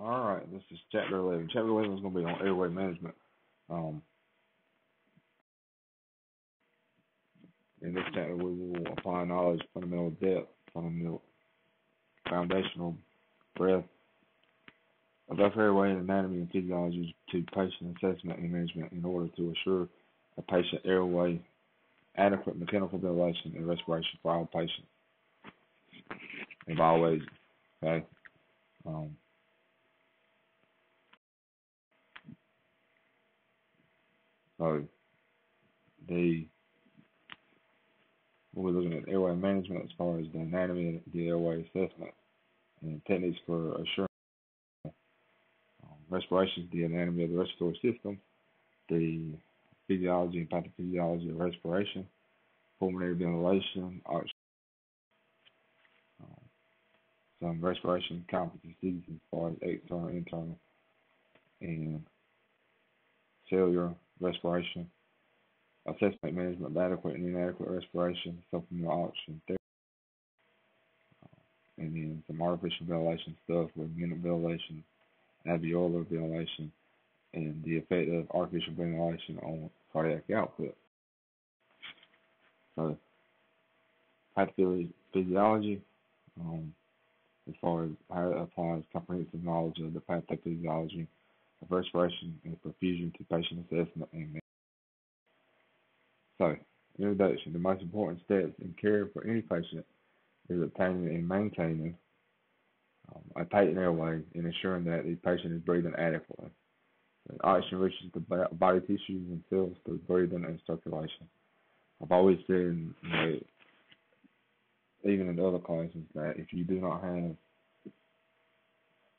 All right, this is chapter 11. Chapter 11 is going to be on airway management. Um, in this chapter, we will apply knowledge, fundamental depth, fundamental foundational breadth of upper airway anatomy and physiology to patent assessment and management in order to assure a patient airway adequate mechanical ventilation and respiration for all patients. And always, okay. Um, So the we're looking at airway management as far as the anatomy and the airway assessment and techniques for assuring um, respiration, the anatomy of the respiratory system, the physiology and pathophysiology of respiration, pulmonary ventilation, um, some respiration competencies as far as external, internal, and cellular respiration, assessment management of adequate and inadequate respiration, supplemental oxygen therapy, uh, and then some artificial ventilation stuff with minute ventilation, alveolar ventilation, and the effect of artificial ventilation on cardiac output. So, pathophysiology, um, as far as how it applies comprehensive knowledge of the pathophysiology respiration and perfusion to patient assessment and management. So, introduction. The most important steps in care for any patient is obtaining and maintaining um, a patent airway and ensuring that the patient is breathing adequately. So oxygen reaches the body tissues and cells through breathing and circulation. I've always said, you know, even in other classes, that if you do not have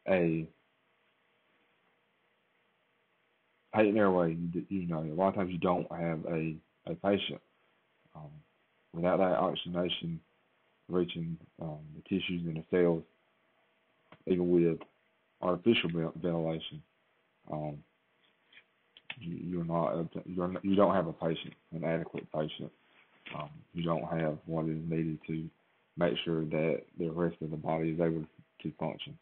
a patent airway, you, you know, a lot of times you don't have a, a patient. Um, without that oxygenation reaching um, the tissues and the cells, even with artificial ventilation, um, you, are not you're you don't have a patient, an adequate patient. Um, you don't have what is needed to make sure that the rest of the body is able to function.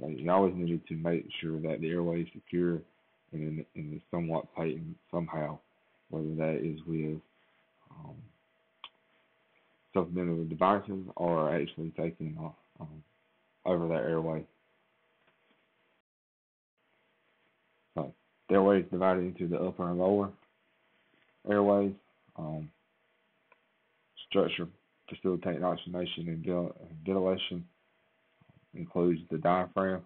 So you always needed to make sure that the airway is secure and, and somewhat patent somehow, whether that is with um, supplemental devices or actually taking uh, um, over that airway. So the airway is divided into the upper and lower airways. Um, structure facilitating oxygenation and ventilation includes the diaphragm,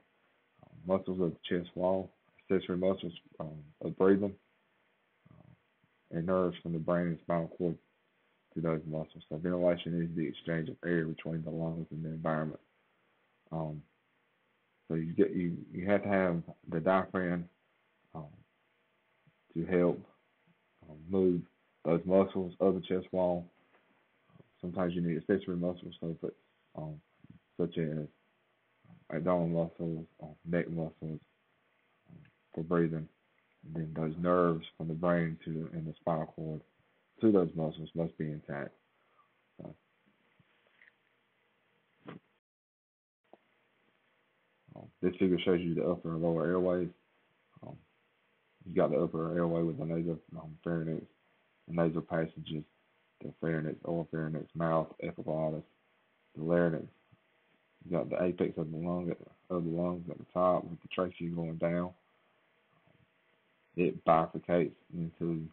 muscles of the chest wall, accessory muscles um, of breathing, uh, and nerves from the brain and spinal cord to those muscles. So ventilation is the exchange of air between the lungs and the environment. Um, so you get you you have to have the diaphragm um, to help um, move those muscles of the chest wall. Sometimes you need accessory muscles, so but, um, such as abdominal muscles, um, neck muscles, for breathing. Then those nerves from the brain to and the spinal cord to those muscles must be intact. So, um, this figure shows you the upper and lower airways. Um, you got the upper airway with the nasal um, pharynx, the nasal passages, the pharynx, oropharynx, mouth, epiglottis, the larynx. You got the apex of the lung of the lungs at the top with the trachea going down it bifurcates into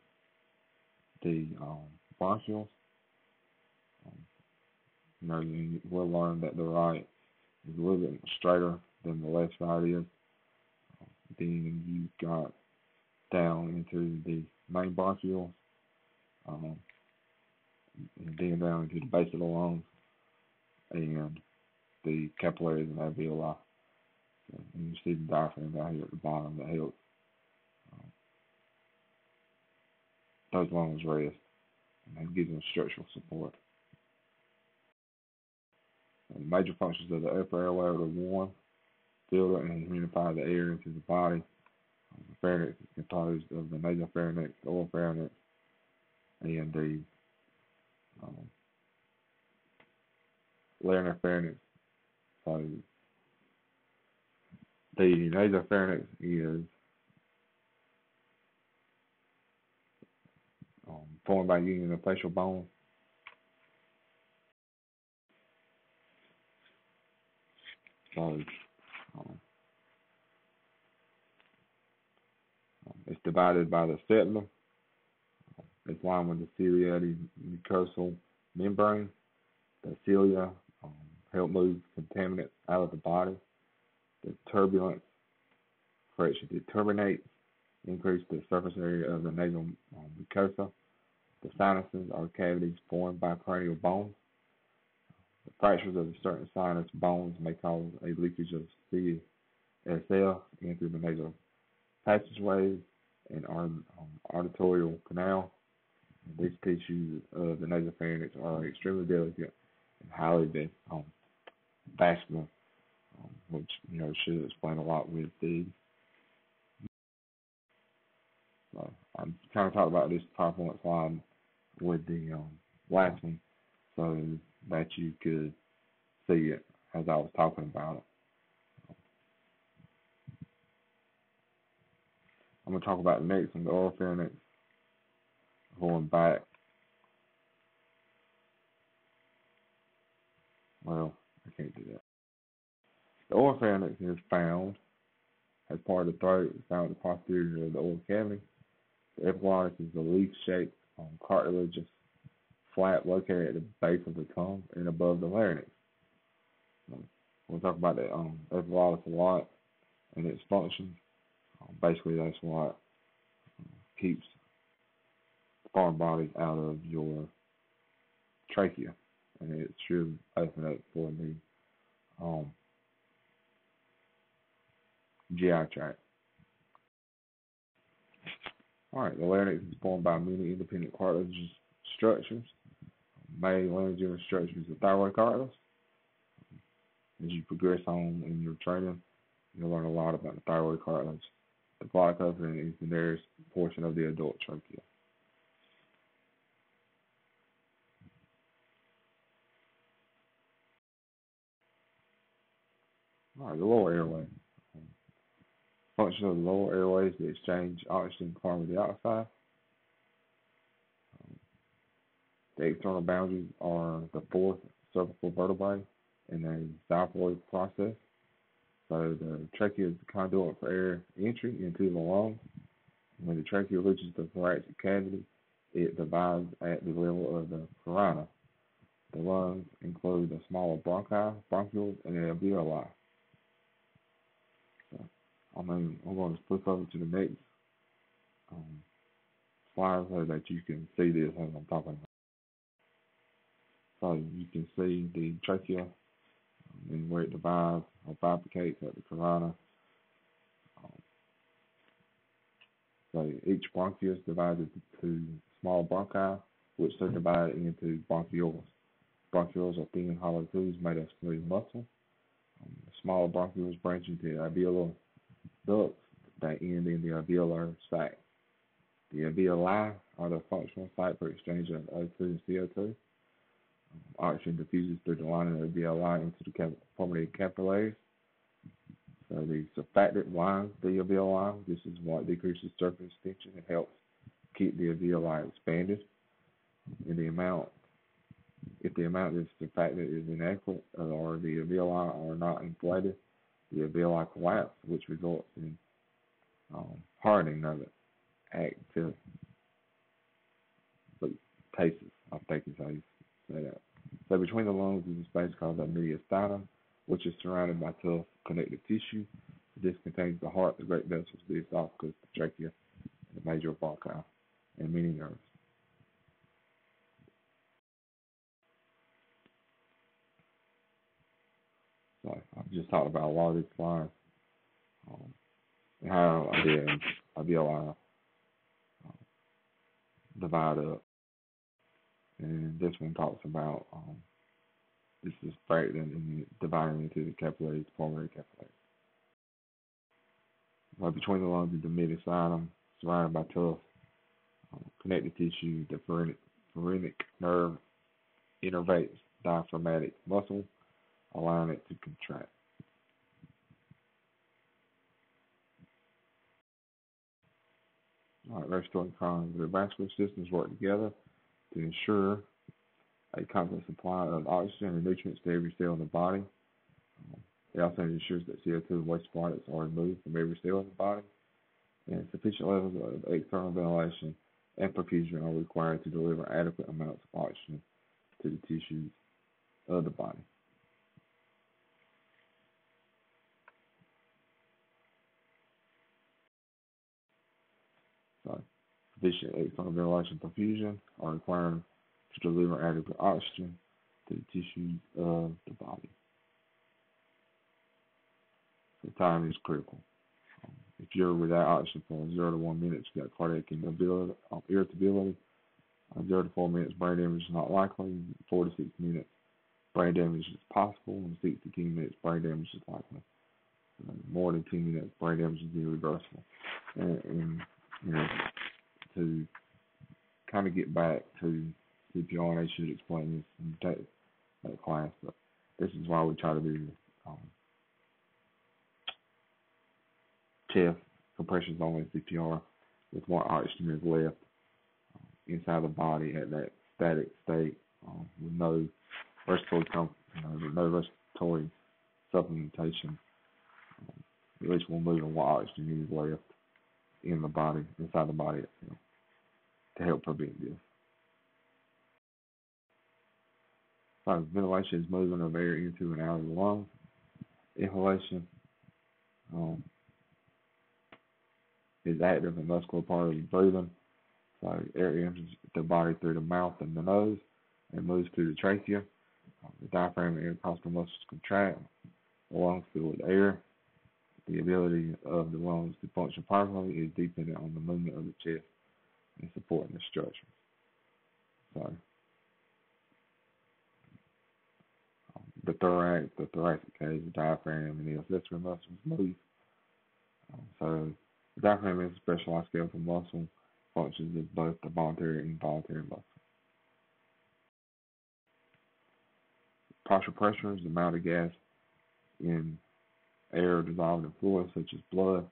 the um, bronchioles. Um, you know, you will learn that the right is a little bit straighter than the left side is. Um, then you got down into the main bronchioles, um, and then down into the base of the lungs and the capillaries and alveoli. And you see the diaphragm down here at the bottom that helps those lungs rest and gives them structural support. And the major functions of the upper airway are to warm, filter, and humidify the air into the body. Um, the pharynx is composed of the nasopharynx, the oropharynx, and the um, laryngopharynx. So The nasopharynx is um, formed by union of facial bone. So um, it's divided by the septum. It's lined with the ciliary mucosal membrane. The cilia um, help move contaminants out of the body. The turbulence correction the turbinates increase the surface area of the nasal um, mucosa. The sinuses are cavities formed by cranial bones. The fractures of certain sinus bones may cause a leakage of CSF into the nasal passageways and um, arterial canal. These tissues of the nasopharynx are extremely delicate and highly um, vascular, um, which you know should explain a lot with the so I'm trying to talk about this PowerPoint slide with the um, one so that you could see it as I was talking about it. I'm going to talk about the next one, the oil oropharynx, going back. Well, I can't do that. The oropharynx is found as part of the throat, found at the posterior of the oral cavity. The epiglottis is a leaf-shaped um, cartilaginous flat located at the base of the tongue and above the larynx. Um, we'll talk about the um, epiglottis a lot and its function. Um, basically, that's what um, keeps foreign bodies out of your trachea, and it should open up for the um, GI tract. All right, the larynx is formed by many independent cartilaginous structures. Main laryngeal structures are thyroid cartilage. As you progress on in your training, you'll learn a lot about the thyroid cartilage. The glottic opening is the nearest portion of the adult trachea. All right, the lower airway. Function of the lower airways to exchange oxygen carbon dioxide. Um, the external boundaries are the fourth cervical vertebrae in a xiphoid process. So the trachea is the conduit for air entry into the lungs. When the trachea reaches the thoracic cavity, it divides at the level of the carina. The lungs include the smaller bronchi, bronchioles, and the alveoli. I mean, I'm going to flip over to the next um, slide so that you can see this as I'm talking about. So you can see the trachea um, and where it divides or bifurcates at the carina. Um, so each bronchius divided into small bronchi, which are divided into bronchioles. Bronchioles are thin, hollow tubes made of smooth muscle. Um, smaller bronchioles branch into alveolar ducts that end in the alveolar sac. The alveoli are the functional site for exchange of O2 and CO2. Um, oxygen diffuses through the lining of the alveoli into the pulmonary capillaries. So the surfactant lines the alveoli. This is what decreases surface tension and helps keep the alveoli expanded. In the amount, if the amount of surfactant is inadequate or the alveoli are not inflated, the alveoli collapse, which results in um, hardening of it. Active cases, I think is how you say that. So between the lungs is a space called the mediastinum, which is surrounded by tough connective tissue. This contains the heart, the great vessels, the esophagus, the trachea, and the major bronchi, and many nerves. So I've just talked about a lot of these lines, um, and how I did I did a lot um, divide up, and this one talks about um, this is breaking and dividing into the capillaries, pulmonary capillaries. Right between the lungs is the mediastinum, surrounded by tough um, connective tissue. The phrenic, phrenic nerve innervates diaphragmatic muscle allowing it to contract. All right, respiratory and vascular systems work together to ensure a constant supply of oxygen and nutrients to every cell in the body. It also ensures that CO2 and waste products are removed from every cell in the body, and sufficient levels of external ventilation and perfusion are required to deliver adequate amounts of oxygen to the tissues of the body. Sufficient external ventilation perfusion are required to deliver adequate oxygen to the tissues of the body. The time is critical. If you're without oxygen for zero to one minutes, you got cardiac irritability. Um, irritability. Uh, zero to four minutes, brain damage is not likely. Four to six minutes, brain damage is possible. And six to ten minutes, brain damage is likely. Uh, more than ten minutes, brain damage is irreversible. And, and you know, to kind of get back to CPR, and I should explain this in that class, but this is why we try to do um, chest compressions only CPR with more oxygen is left um, inside the body at that static state um, with no respiratory, comp- you know, no respiratory supplementation. Um, at least we're moving what oxygen is left in the body, inside the body itself, to help prevent this. So ventilation is moving of air into and out of the lungs. Inhalation um, is active and muscular part of the breathing. So air enters the body through the mouth and the nose and moves through the trachea. Um, the diaphragm and intercostal muscles contract. The lungs fill with air. The ability of the lungs to function properly is dependent on the movement of the chest and supporting the structure. So the thorax, the thoracic cage, the diaphragm, and the accessory muscles move. Um, so the diaphragm is a specialized skeletal muscle, functions as both the voluntary and involuntary muscle. Partial pressure is the amount of gas in air dissolved in fluids such as blood.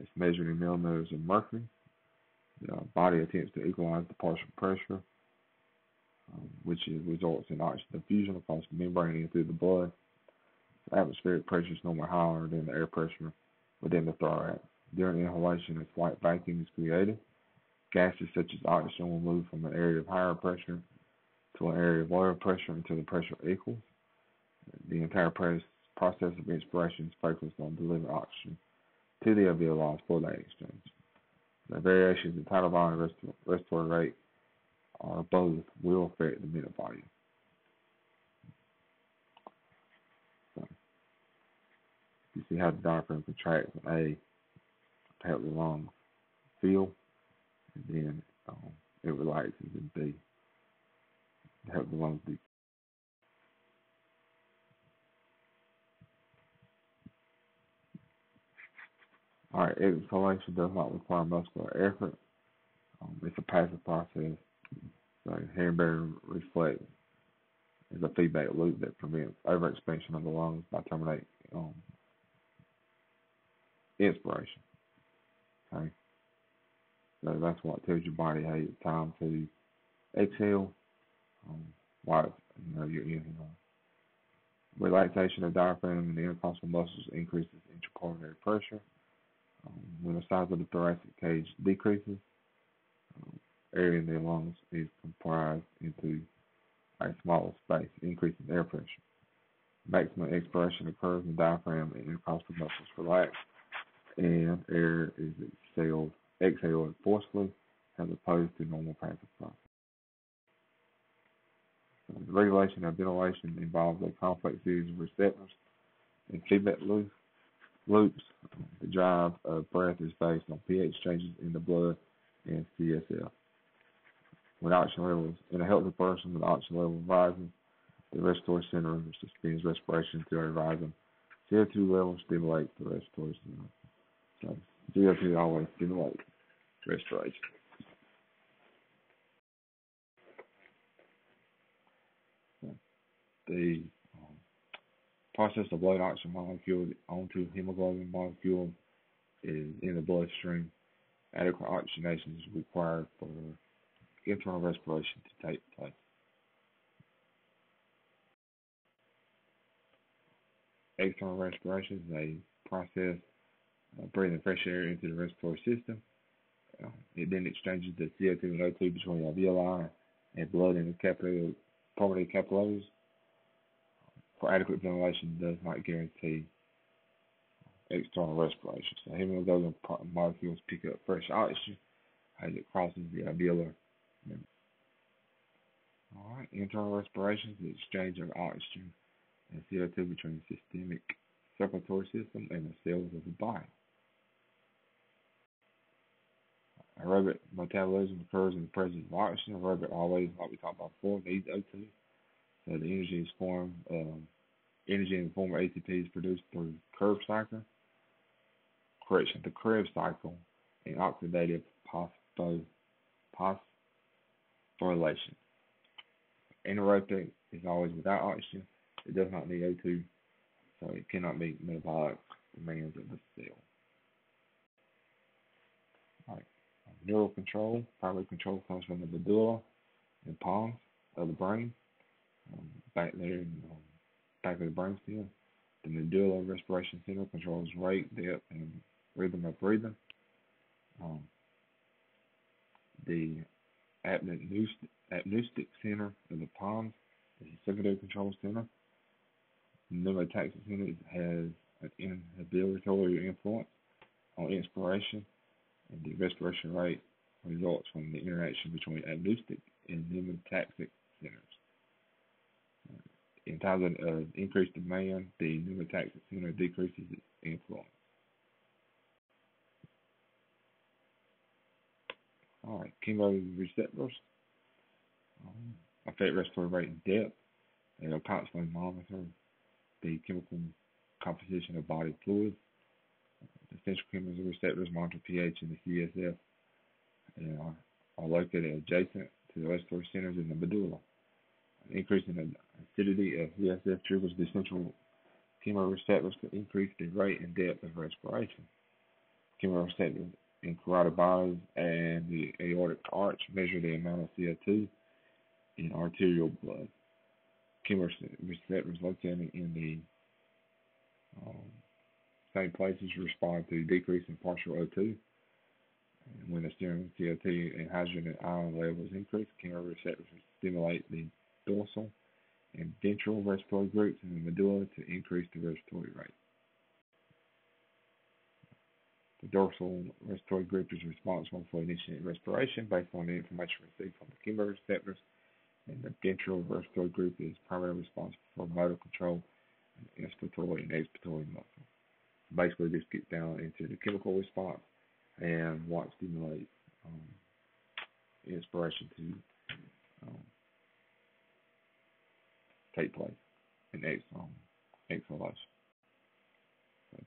It's measured in millimeters of mercury. The body attempts to equalize the partial pressure um, which is, results in oxygen diffusion across the membrane and through the blood. The atmospheric pressure is normally higher than the air pressure within the thorax. During inhalation, a slight vacuum is created. Gases such as oxygen will move from an area of higher pressure to an area of lower pressure until the pressure equals. The entire process of inspiration is focused on delivering oxygen to the alveoli for that exchange. The variations in tidal volume and respiratory rate or both will affect the minute volume. So, you see how the diaphragm contracts in A to help the lungs feel, and then um, it relaxes in B to help the lungs right, exhalation does not require muscular effort. Um, it's a passive process so Hamburg reflex is a feedback loop that prevents overexpansion of the lungs by terminating um, inspiration. Okay, so that's what tells your body, hey, it's time to exhale. Um, while you know you're. Relaxation of diaphragm and the intercostal muscles increases intracoronary pressure. Um, when the size of the thoracic cage decreases, um, area in their lungs is comprised into a smaller space, increasing air pressure. Maximum expiration occurs when diaphragm and intercostal muscles relax, and air is exhaled, exhaled forcefully as opposed to normal passive process. The regulation of ventilation involves a complex series of receptors and feedback loops. Loops. The drive of breath is based on pH changes in the blood and CSF. When oxygen levels in a healthy person, when oxygen level rises, the respiratory center suspends respiration until a rising CO2 level stimulates the respiratory center. So CO2 always stimulates respiration. the process of blood oxygen molecule onto hemoglobin molecule is in the bloodstream Adequate oxygenation is required for internal respiration to take place. External respiration is a process of breathing fresh air into the respiratory system. Uh, it then exchanges the CO2 and O2 between the alveoli and blood in the capillary, pulmonary capillaries. For adequate ventilation does not guarantee external respiration. So hemoglobin molecules pick up fresh oxygen as it crosses the alveolar membrane. All right, internal respiration is the exchange of oxygen and CO2 between the systemic circulatory system and the cells of the body. Aerobic metabolism occurs in the presence of oxygen. Aerobic always, like we talked about before, needs O2. So the energy is formed, um, energy in the form of ATP is produced through Krebs cycle, correction, the Krebs cycle, and oxidative phosphorylation. Anaerobic is always without oxygen. It does not need O2, so it cannot meet metabolic demands of the cell. Neural control, primary control comes from the medulla and pons of the brain, um, back there in um, back of the brainstem. The medulla respiration center controls rate, depth, and rhythm of breathing. Um, the apneustic center of the pons is a secondary control center. The pneumotaxic center has an inhibitory influence on inspiration and the respiration rate results from the interaction between apneustic and pneumotaxic. In times of increased demand, the pneumotaxic center decreases its influence. All right, chemoreceptors um, affect respiratory rate and depth. They'll constantly monitor the chemical composition of body fluids. The central chemoreceptors monitor pH in the CSF and are, are located adjacent to the respiratory centers in the medulla. An increase in the CSF triggers the central chemoreceptors to increase the rate and depth of respiration. Chemoreceptors in carotid bodies and the aortic arch measure the amount of CO2 in arterial blood. Chemoreceptors located in the um, same places respond to decrease in partial O2. And when the serum CO2 and hydrogen ion levels increase, chemoreceptors stimulate the dorsal and ventral respiratory groups in the medulla to increase the respiratory rate. The dorsal respiratory group is responsible for initiating respiration based on the information received from the chemoreceptors, and the ventral respiratory group is primarily responsible for motor control and inspiratory and expiratory muscle. Basically, this gets down into the chemical response and what stimulates um, inspiration to um, take place in um, ex- exhalation.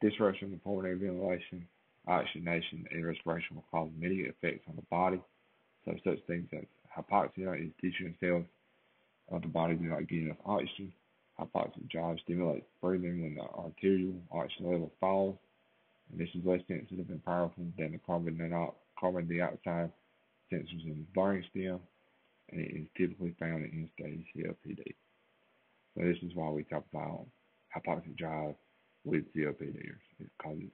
Disruption of pulmonary ventilation oxygenation and respiration will cause immediate effects on the body. So such things as hypoxia is tissue and cells of the body do not get enough oxygen. Hypoxic drive stimulates breathing when the arterial oxygen level falls. And this is less sensitive and powerful than the carbon, carbon dioxide sensors in the brainstem, and it is typically found in end-stage COPD. So this is why we talk about hypoxic drive with COPD. It causes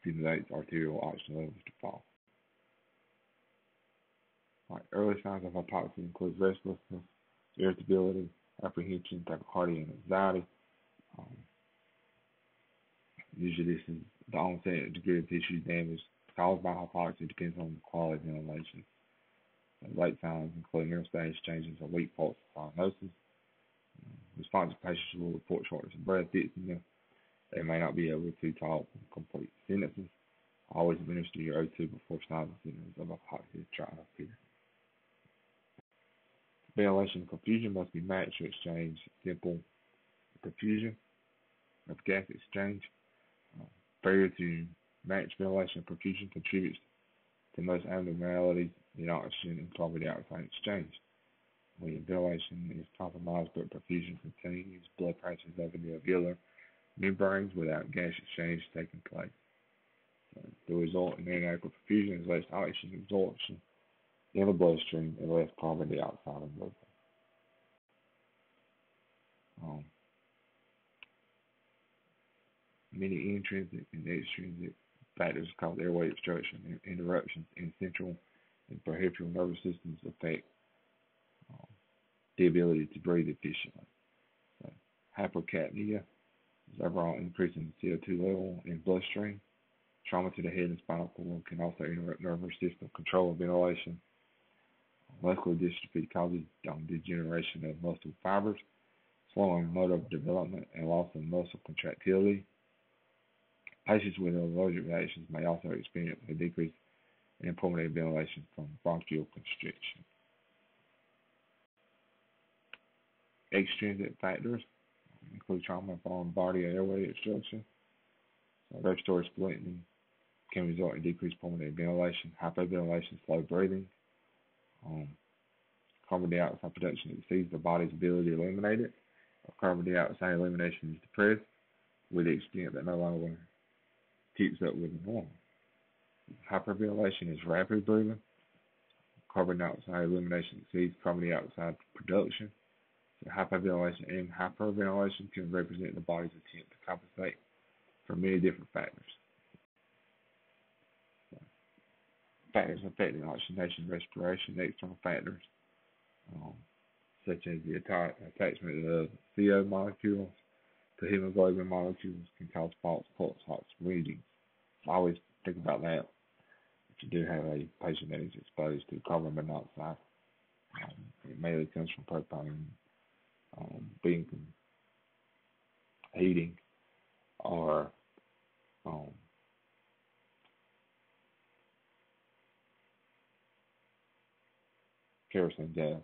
stimulates arterial oxygen levels to fall. Right, early signs of hypoxia include restlessness, irritability, apprehension, tachycardia, and anxiety. Um, usually, this is the onset degree of tissue damage caused by hypoxia depends on the quality of ventilation. late signs include neural stage changes, a weak pulse cyanosis. Responsive patients will report shortness of breath, they may not be able to talk complete sentences. Always administer your O2 before starting symptoms of hypoxia trial here. Ventilation and perfusion must be matched to exchange simple perfusion of gas exchange. Uh, failure to match ventilation and perfusion contributes to most abnormalities in oxygen and carbon dioxide exchange. When ventilation is compromised but perfusion continues, blood pressure is over the alveolar membranes without gas exchange taking place. So the result in inadequate perfusion is less oxygen absorption in the bloodstream and less carbon dioxide blood. Um, many intrinsic and extrinsic factors cause airway obstruction and interruptions in central and peripheral nervous systems affect the ability to breathe efficiently. So, hypercapnia is overall increase in CO2 level in bloodstream. Trauma to the head and spinal cord can also interrupt nervous system control of ventilation. Muscular dystrophy causes degeneration of muscle fibers, slowing motor development and loss of muscle contractility. Patients with allergic reactions may also experience a decrease in pulmonary ventilation from bronchial constriction. Extrinsic factors include trauma from body airway obstruction. So respiratory splinting can result in decreased pulmonary ventilation, hypoventilation, slow breathing. Um, carbon dioxide production exceeds the body's ability to eliminate it. Carbon dioxide elimination is depressed with the extent that no longer keeps up with the norm. Hyperventilation is rapid breathing. Carbon dioxide elimination exceeds carbon dioxide production. Hyperventilation and hyperventilation can represent the body's attempt to compensate for many different factors. factors affecting oxygenation, respiration, external factors, um, such as the attachment of CO molecules to hemoglobin molecules, can cause false pulse readings. Always think about that if you do have a patient that is exposed to carbon monoxide. Um, it mainly comes from propane um, being heating or um, kerosene gas.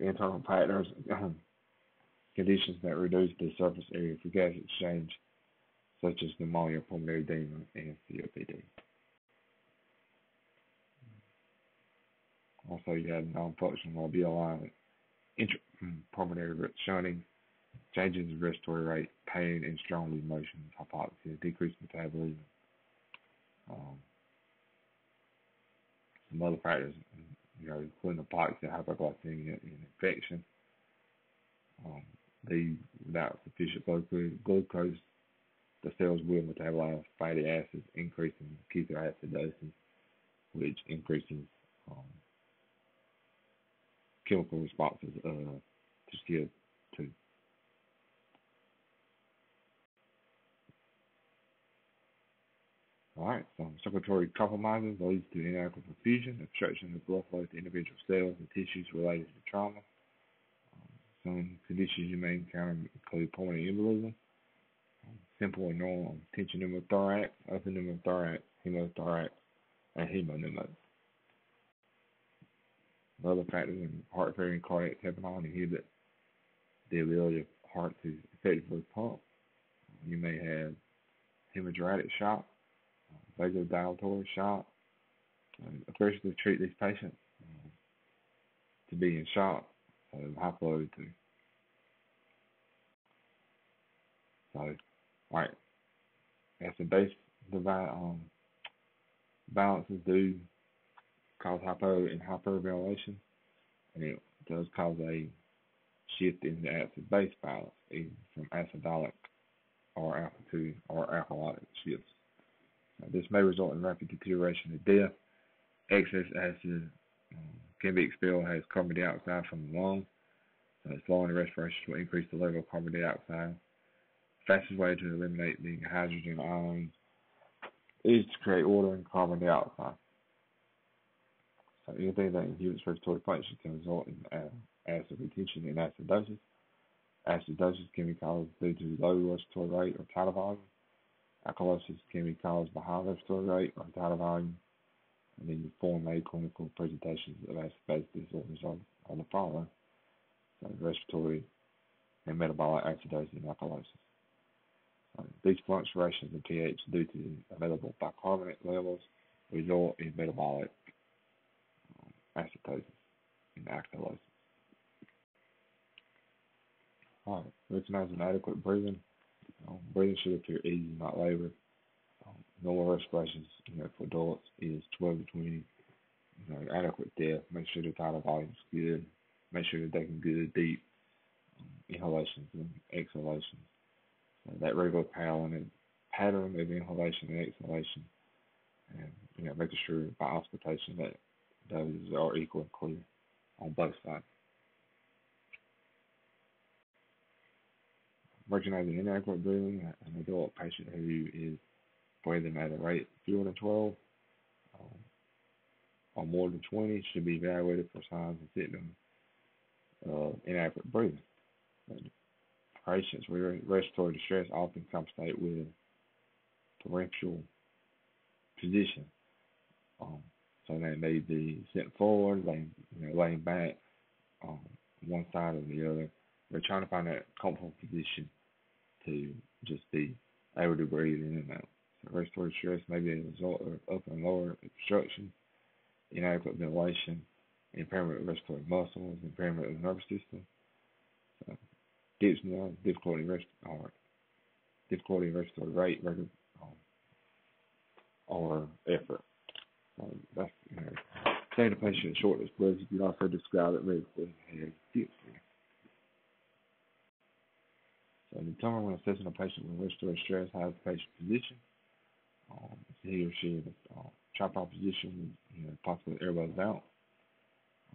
Internal partners, um, conditions that reduce the surface area for gas exchange, such as pneumonia, pulmonary edema, and COPD. Also, you have non-functional alveoli, intrapulmonary hmm, shunting, changes in respiratory rate, pain, and strong emotions, hypoxia, decreased metabolism. Um, some other factors you know, including hypoxia, hypoglycemia, and infection. Um, they, without sufficient glucose, the cells will metabolize fatty acids, increasing ketoacidosis, which increases um, chemical responses uh, to CO2. All right, so circulatory compromises leads to inadequate perfusion, obstruction of blood flow to individual cells and tissues related to trauma. Um, some conditions you may encounter include pulmonary embolism, simple and normal tension pneumothorax, open pneumothorax, hemothorax, and hemopneumos. Other factors in heart failure and cardiac tamponade inhibit the ability of heart to effectively pump. You may have hemorrhagic shock, vasodilatory shock. And especially treat these patients um, to be in shock, so high flow. So, right, acid base divide, um, balances do cause hypo and hyperventilation, and it does cause a shift in the acid base balance, from acidotic or 2 or alkalotic shifts. Now, this may result in rapid deterioration and death. Excess acid um, can be expelled as carbon dioxide from the lungs. So slowing the respiration will increase the level of carbon dioxide. Fastest way to eliminate the hydrogen ions is to create water and carbon dioxide. Anything that inhibits respiratory function can result in acid retention and acidosis. Acidosis can be caused due to low respiratory rate or tidal volume. Alkalosis can be caused by high respiratory rate or tidal volume, and then you form a clinical presentations of acid-base disorders on, are the following: so respiratory and metabolic acidosis and alkalosis. So these fluctuations in pH due to available bicarbonate levels result in metabolic acidosis and alkalosis. All right, recognize inadequate breathing um, breathing should appear easy, not labored. Um, normal respirations, you know, for adults is 12 to 20. You know, adequate depth. Make sure the tidal volume is good. Make sure they're taking good, deep um, inhalations and exhalations. So that regular pattern and pattern of inhalation and exhalation, and you know, making sure by auscultation that those are equal and clear on both sides. Recognizing inadequate breathing, an adult patient who is breathing at a rate fewer than 12 um, or more than 20 should be evaluated for signs and symptoms of inadequate breathing. Patients with respiratory distress often compensate with parental position. Um, so they may be sent forward, laying, you know, laying back, um, one side or the other. They're trying to find that comfortable position to just be able to breathe in and out. So respiratory stress may be a result of upper and lower obstruction, inadequate ventilation, impairment of respiratory muscles, impairment of the nervous system, so dyspnea, difficulty rest or difficulty respiratory rate, um, or effort. Um, that's you know, saying a patient shortness breath, you can also describe it medically as dyspnea. So determine when assessing a patient with respiratory stress, how is the patient position. Um, he or she in a uh, tripod position, you know, possibly elbows out,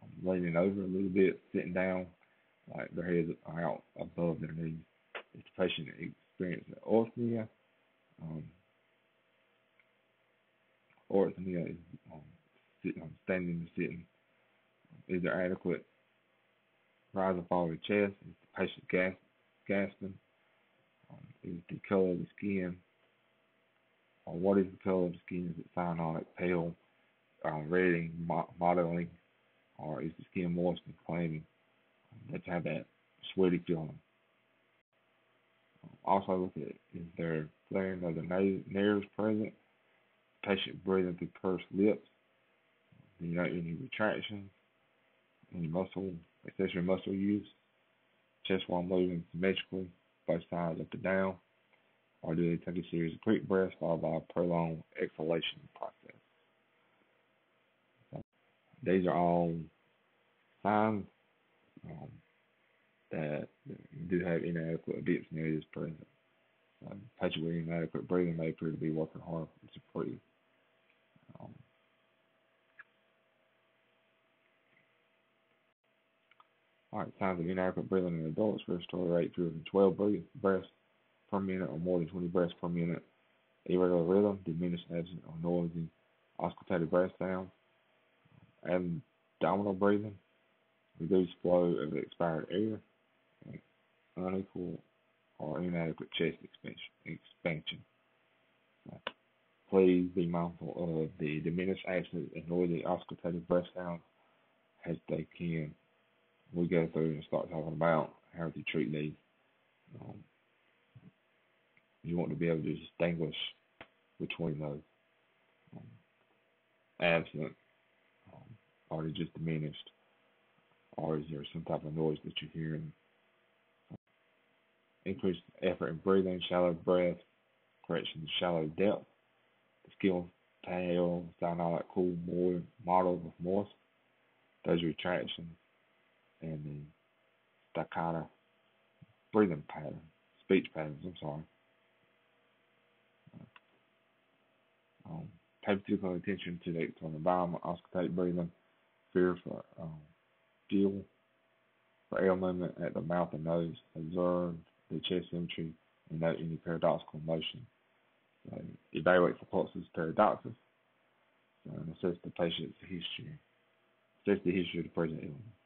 um, leaning over a little bit, sitting down, like their heads are out above their knees. If the patient experiences orthopnea, um, orthopnea is um, sitting, um, standing or sitting. Is there adequate rise and fall of the chest? Is the patient gas, gasping? Um, is the color of the skin, or what is the color of the skin? Is it cyanotic, pale, uh, reddening, mo- mottling, or is the skin moist and clammy? Let's have that sweaty feeling. Also look at is there flaring of the nares present, patient breathing through pursed lips, you know any retractions, any muscle, accessory muscle use, chest wall moving symmetrically, both sides up and down, or do they take a series of quick breaths followed by a prolonged exhalation process? So these are all signs um, that do have inadequate dyspnea is present. Um, patient with inadequate breathing may appear to be working hard to support Um, all right, signs of inadequate breathing in adults: respiratory rate fewer than 12 breaths per minute or more than 20 breaths per minute, irregular rhythm, diminished absent or noisy auscultated breath sounds, abdominal breathing, reduced flow of expired air, unequal or inadequate chest expansion. please be mindful of the diminished absence and noisy auscultated breath sounds as they can. We go through and start talking about how to treat these. Um, you want to be able to distinguish between those um, absent um, or just diminished or is there some type of noise that you're hearing? Increased effort in breathing, shallow breath, correction shallow depth, the skill pale, cyanotic cool more mottled with moist, those retractions, and the staccato breathing pattern, speech patterns, I'm sorry. Um, pay particular attention to the external environment, auscultate breathing, fear for um, feel for air movement at the mouth and nose. Observe the chest symmetry and note any paradoxical motion. So evaluate for pulsus paradoxus so, and assess the patient's history. Assess the history of the present illness.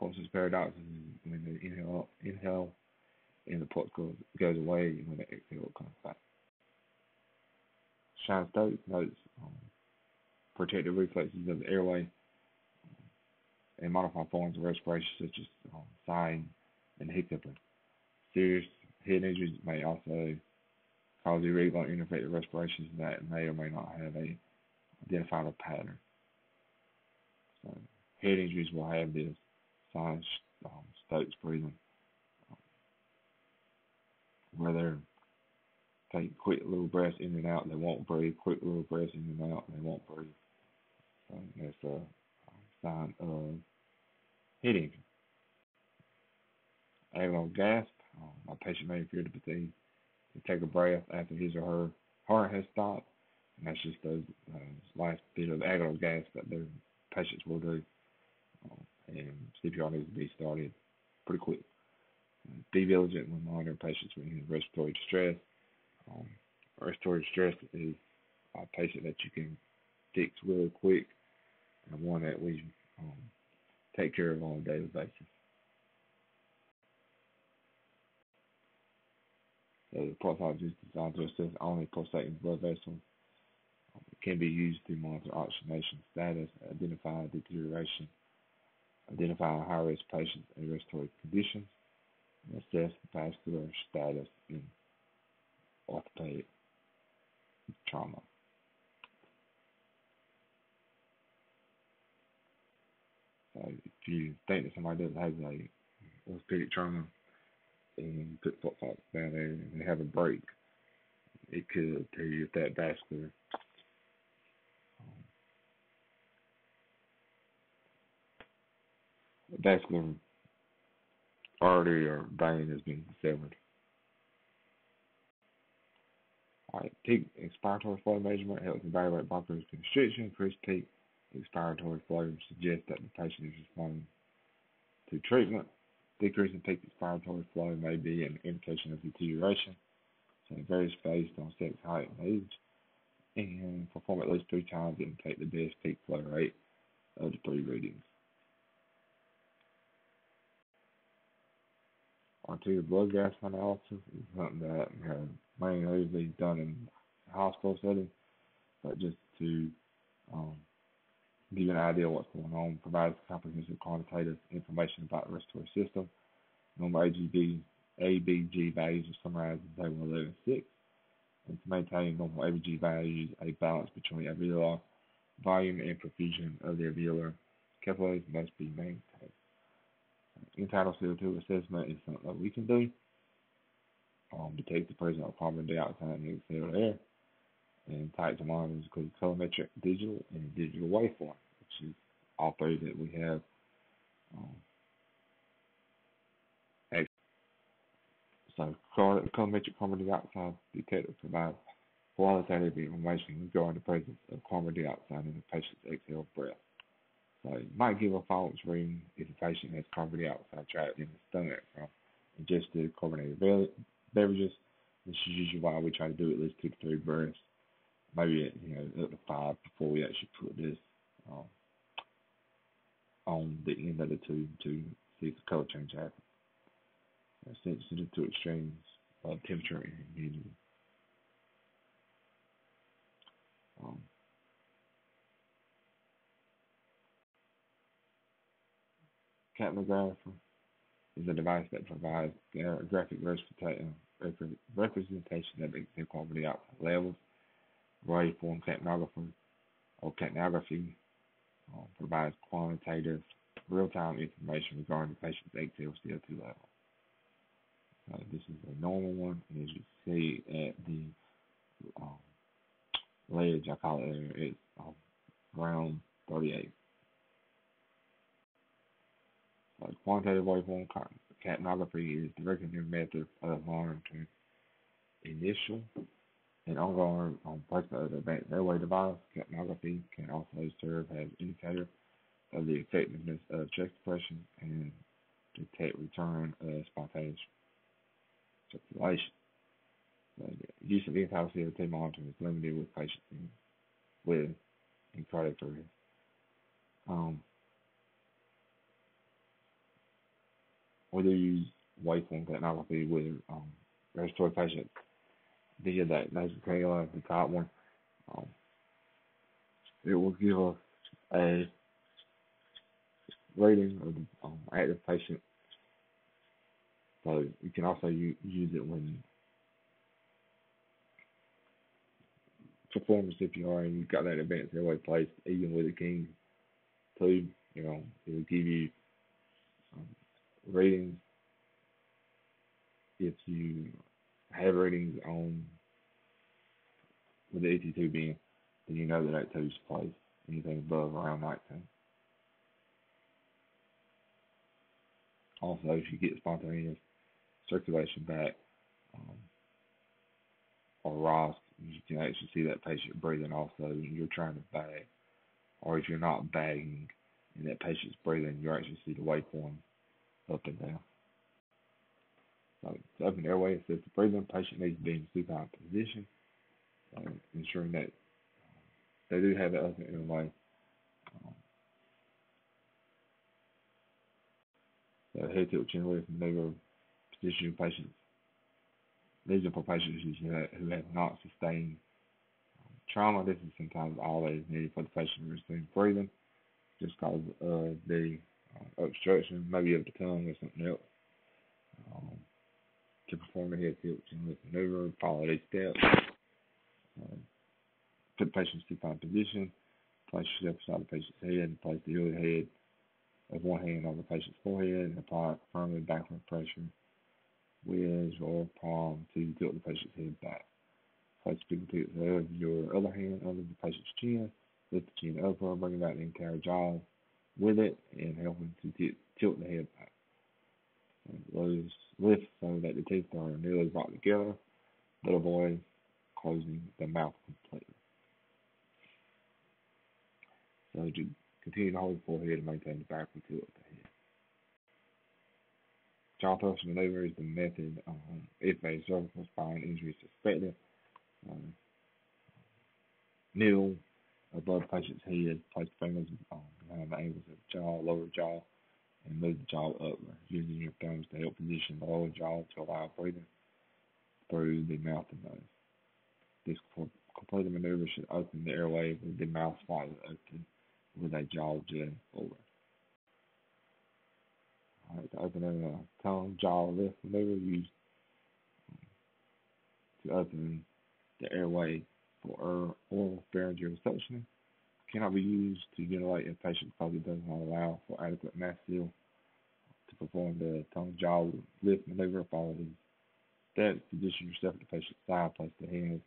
Pulsus paradoxus is when they inhale, inhale and the pulse goes, goes away and when the exhale comes back. Cheyne-Stokes notes um, protective reflexes of the airway and modified forms of respiration such as um, sighing and hiccuping. Serious head injuries may also cause irregular ineffective respirations that may or may not have a identifiable pattern. So head injuries will have this sinus um, breathing, where they're take quick little breaths in and out. They won't breathe. Quick little breaths in and out. They won't breathe. That's a sign of head injury. Agonal gasp. Um, my patient may appear to be to take a breath after his or her heart has stopped, and that's just the uh, last bit of agonal gasp that the patients will do. And CPR needs to be started pretty quick. Be vigilant when monitoring patients with respiratory distress. Um, respiratory distress is a patient that you can fix really quick and one that we um, take care of on a daily basis. So the pulsatologist is designed to assess only pulsating blood vessels. Um, it can be used to monitor oxygenation status, identify deterioration, identify high-risk patients and respiratory conditions, and assess vascular status in orthopedic trauma. So if you think that somebody doesn't have a orthopedic trauma and put foot down there and they have a break, it could tell you if that vascular vascular artery or vein has been severed. All right, peak expiratory flow measurement helps evaluate bronchial constriction. Increased peak expiratory flow suggests that the patient is responding to treatment. Decrease in peak expiratory flow may be an indication of deterioration. So it varies based on sex, height, and age. And perform at least three times and take the best peak flow rate of the three readings. Onto blood gas analysis is something that has mainly usually done in hospital setting, but just to um, give you an idea of what's going on, provides comprehensive quantitative information about the respiratory system. Normal AGB, ABG values are summarized in table 11.6. And to maintain normal ABG values, a balance between alveolar volume and perfusion of the alveolar capillaries must be maintained. End-tidal CO2 assessment is something that we can do. Um, detect the presence of carbon dioxide in the exhaled air and types of monitors include colorimetric digital and digital waveform, which is all three that we have. Um, so colorimetric carbon dioxide detector provides qualitative information regarding the presence of carbon dioxide in the patient's exhaled breath. So it might give a false reading if the patient has carbon dioxide trapped in the stomach from ingested carbonated beverages. This is usually why we try to do at least two to three breaths maybe you know up to five before we actually put this um, on the end of the tube to see if the color change happens. Sensitive to extremes of temperature and humidity. Um, capnographer is a device that provides graphic representation of the quality output levels waveform capnography or capnography uh, provides quantitative real-time information regarding the patient's exhale CO2 level. Uh, this is a normal one, and as you see at the um, ledge, I call it it's um, around 38. So quantitative waveform capnography is the recommended method of monitoring initial and ongoing um, placement of the advanced airway device, capnography can also serve as indicator of the effectiveness of chest compression and detect return of spontaneous circulation. Use of end-tidal CO2 monitoring is limited with patients with in. Um, we do use waveform capnography with um, respiratory patients via that nice trailer at the top one. Um, it will give us a rating of the um, active patient. So you can also u- use it when performing CPR and you've got that advanced airway placed, even with a king tube, you know, it will give you ratings if you have ratings on with the ET tube in, then you know that that tube's placed. Anything above around 19. Also, if you get spontaneous circulation back um, or rise, you can actually see that patient breathing also. And you're trying to bag, or if you're not bagging and that patient's breathing, you actually see the waveform up and down. So the open airway it says the breathing patient needs to be in supine position, uh, ensuring that um, they do have that open airway. Um, the head tilt chin lift maneuver positioning patients. These are for patients who have, not sustained um, trauma. This is sometimes all that is needed for the patient to receive breathing, just because of the obstruction, maybe of the tongue or something else. Um, to perform a head tilt lift maneuver, follow these steps. Um, put the patient in supine position, place yourself beside the patient's head, and place the other head of one hand on the patient's forehead and apply firmly backward pressure with or palm to tilt the patient's head back. Place the fingertips of your other hand under the patient's chin, lift the chin upward, bring back the entire jaw with it, and helping to tilt the head back. Loose lift so that the teeth are nearly brought together, but avoid closing the mouth completely. So to continue to hold the forehead and maintain the backward tilt of the head. Jaw thrust maneuver is the method um, if a cervical spine injury is suspected. Um, kneel above patient's head, place fingers behind the angles of the jaw, lower jaw, and move the jaw upward, using your thumbs to help position the lower jaw to allow breathing through the mouth and nose. This completed maneuver should open the airway with the mouth slightly open with a jaw jutting forward. Alright, to open a tongue jaw lift maneuver, use to open the airway for uh, oral pharyngeal suctioning cannot be used to ventilate a patient because it does not allow for adequate mass seal to perform the tongue jaw lift maneuver. Follow these steps. Position yourself at the patient's side. Place the hand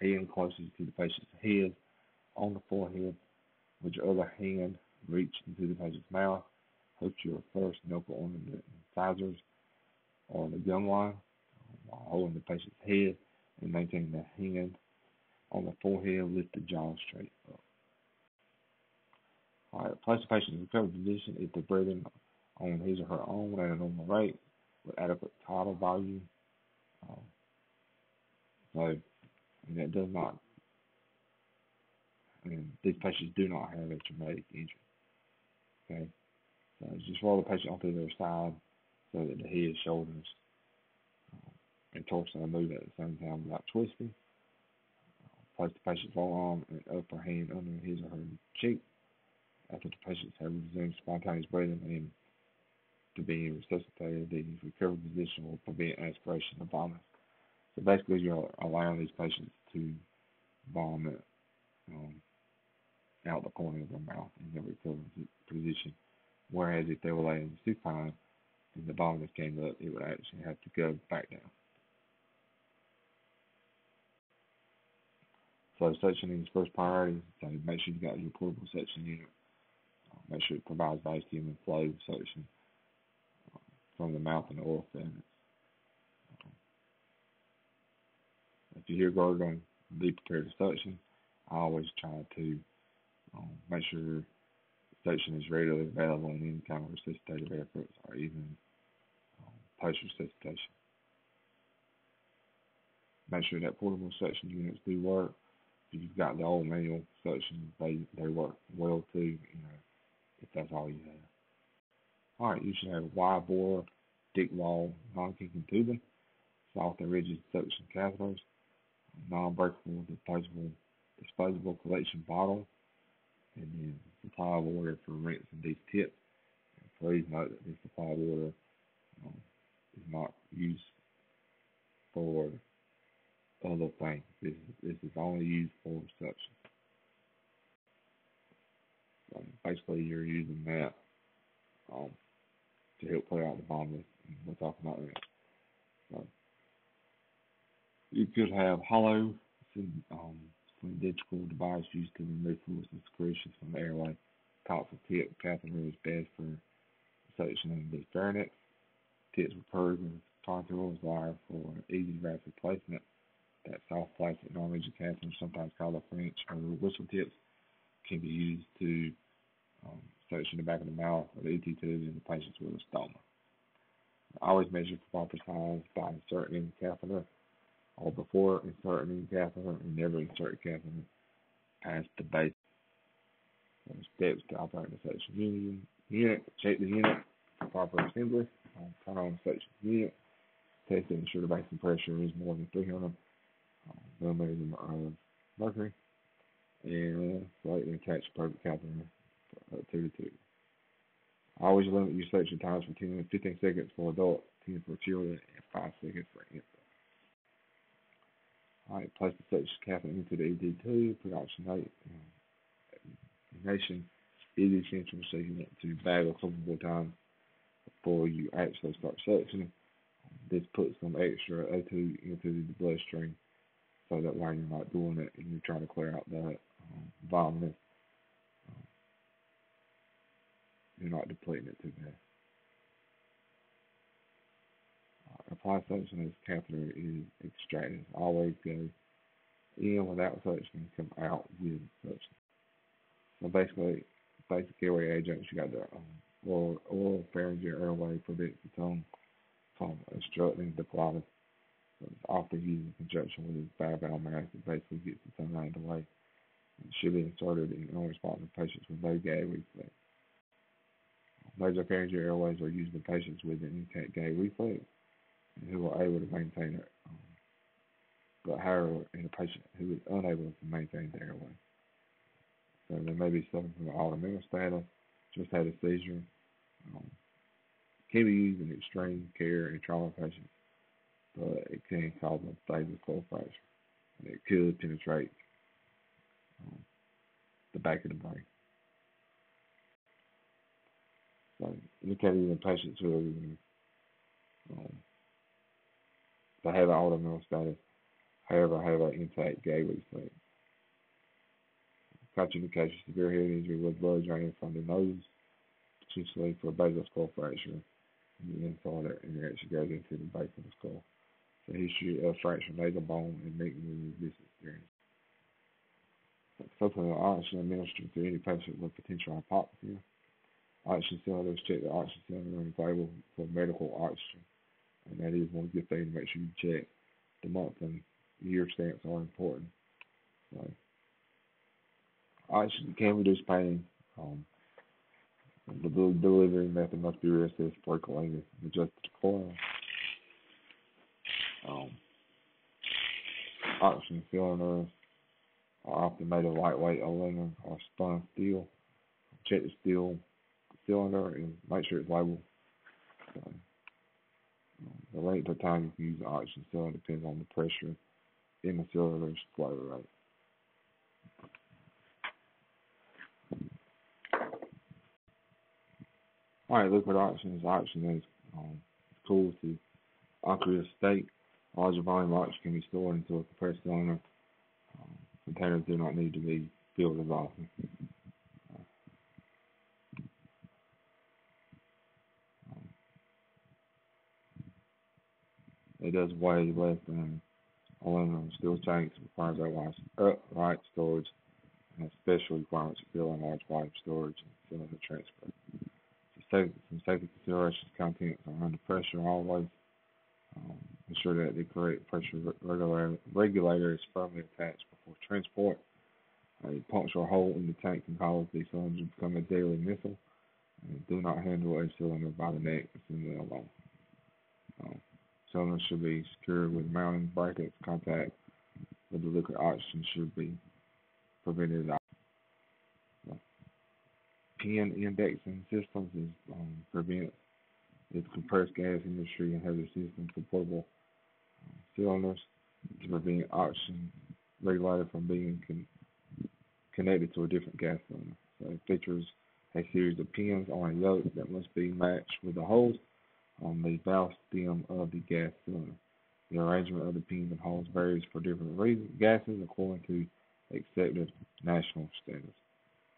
hand closest to the patient's head on the forehead. With your other hand, reach into the patient's mouth. Hook your first knuckle on the incisors or the gum line while holding the patient's head and maintaining the hand on the forehead. Lift the jaw straight up. All right, place the patient in the recovery position if they're breathing on his or her own at a normal rate with adequate tidal volume. Um, so, that does not, and these patients do not have a traumatic injury. Okay, so just roll the patient onto their side so that the head, shoulders, um, and torso move at the same time without twisting. Place the patient's forearm and upper hand under his or her cheek after the patients have resumed spontaneous breathing and to be resuscitated, the recovery position will prevent aspiration of vomit. So basically, you're allowing these patients to vomit um, out the corner of their mouth in their recovery position. Whereas if they were laying supine and the vomit came up, it would actually have to go back down. So suctioning is first priority. So make sure you got your portable suction unit Make sure it provides vacuum and flow suction uh, from the mouth and the oral pharynx. If you hear gurgling, be prepared to suction. I always try to um, make sure suction is readily available in any kind of resuscitative efforts or even um, post resuscitation. Make sure that portable suction units do work. If you've got the old manual suction, they, they work well too. You know, if that's all you have. All right, you should have a wide bore, thick wall, non-kicking tubing, soft and rigid suction catheters, non-breakable, disposable, disposable collection bottle, and then supply of water for rinsing these tips. And please note that this supply of water um, is not used for other things. This, this is only used for suction basically you're using that um, to help clear out the vomit. We'll talk about that. So you could have hollow um, identical device used to remove fluids and secretions from the airway. Tonsil tip catheter is best for suctioning the pharynx. Tips were proved with contours wire for easy rapid placement. That soft plastic catheter, sometimes called a French or whistle tips, can be used to um, suction the back of the mouth or the ET tube in the patients with a stoma. Always measure for proper size by inserting the catheter or before inserting the catheter and never insert catheter past the base. So steps to operate the suction unit. Check the unit proper assembly. turn on the suction unit. Test to ensure the basin pressure is more than 300 um, millimeters of mercury. And slightly attach the perfect catheter uh, to the tube. Always limit your suction times from 10 to 15 seconds for adults, 10 for children, and 5 seconds for infants. Alright, place the suction catheter into the ET tube, put oxygenate, nation is essential so you to bag a couple more times before you actually start suctioning. This puts some extra O2 into the bloodstream so that while you're not doing it and you're trying to clear out that um, vomiting, you're not depleting it too bad. Uh, apply suction as catheter is extracted. Always go in without suction, come out with suction. So basically, basic airway adjuncts, you got the um, oral, oral pharyngeal airway prevents the tongue from obstructing the glottis. Often used in conjunction with the bag valve mask that basically gets the tongue out of the way. It should be inserted in unresponsive patients with low gag reflex. Nasopharyngeal airways are used in patients with an intact gag reflex and who are able to maintain it, um, but however, in a patient who is unable to maintain the airway. So they may be suffering from an autoimmune status, just had a seizure. Um, can be used in extreme care and trauma patients, but it can cause a stable skull fracture. And it could penetrate um, the back of the brain. So look at even patients who are um, they have an autoimmune status, however, have an intact gag reflex. Contraindication, severe head injury with blood draining from the nose, potentially for basal skull fracture, and then inside and it actually goes into the base of the skull. So history of fracture nasal bone and of this experience. Supplemental oxygen administered to any patient with potential hypoxia oxygen cylinders, check the oxygen cylinder and available for medical oxygen. And that is one good thing to make sure you check. The month and year stamps are important. So, oxygen can reduce pain. Um, the delivery method must be reassessed rested, percolated, adjusted to coil. Um, oxygen cylinders are often made of lightweight aluminum or spun steel. Check the steel cylinder and make sure it's labeled. So, the length of time you can use the oxygen cylinder depends on the pressure in the cylinder's flow rate. All right, liquid oxygen is oxygen is um, cool to aqueous state. Larger volume oxygen can be stored into a compressed cylinder. Um, containers do not need to be filled as often. It does weigh less than aluminum. Steel tanks requires upright storage and has special requirements for filling large volume storage and cylinder transfer. So some safety considerations, contents are under pressure always. Um, ensure that the correct pressure regulator, is firmly attached before transport. A puncture hole in the tank can cause the cylinder to become a deadly missile. And do not handle a cylinder by the neck assembly alone. Um, Cylinder should be secured with mounting brackets. Contact with the liquid oxygen should be prevented. Pin indexing systems is um, prevent the compressed gas industry and has a system for portable cylinders to prevent oxygen regulator from being con- connected to a different gas cylinder. So it features a series of pins on a yoke that must be matched with the holes on the valve stem of the gas cylinder. The arrangement of the pins and holes varies for different reasons, gases according to accepted national standards.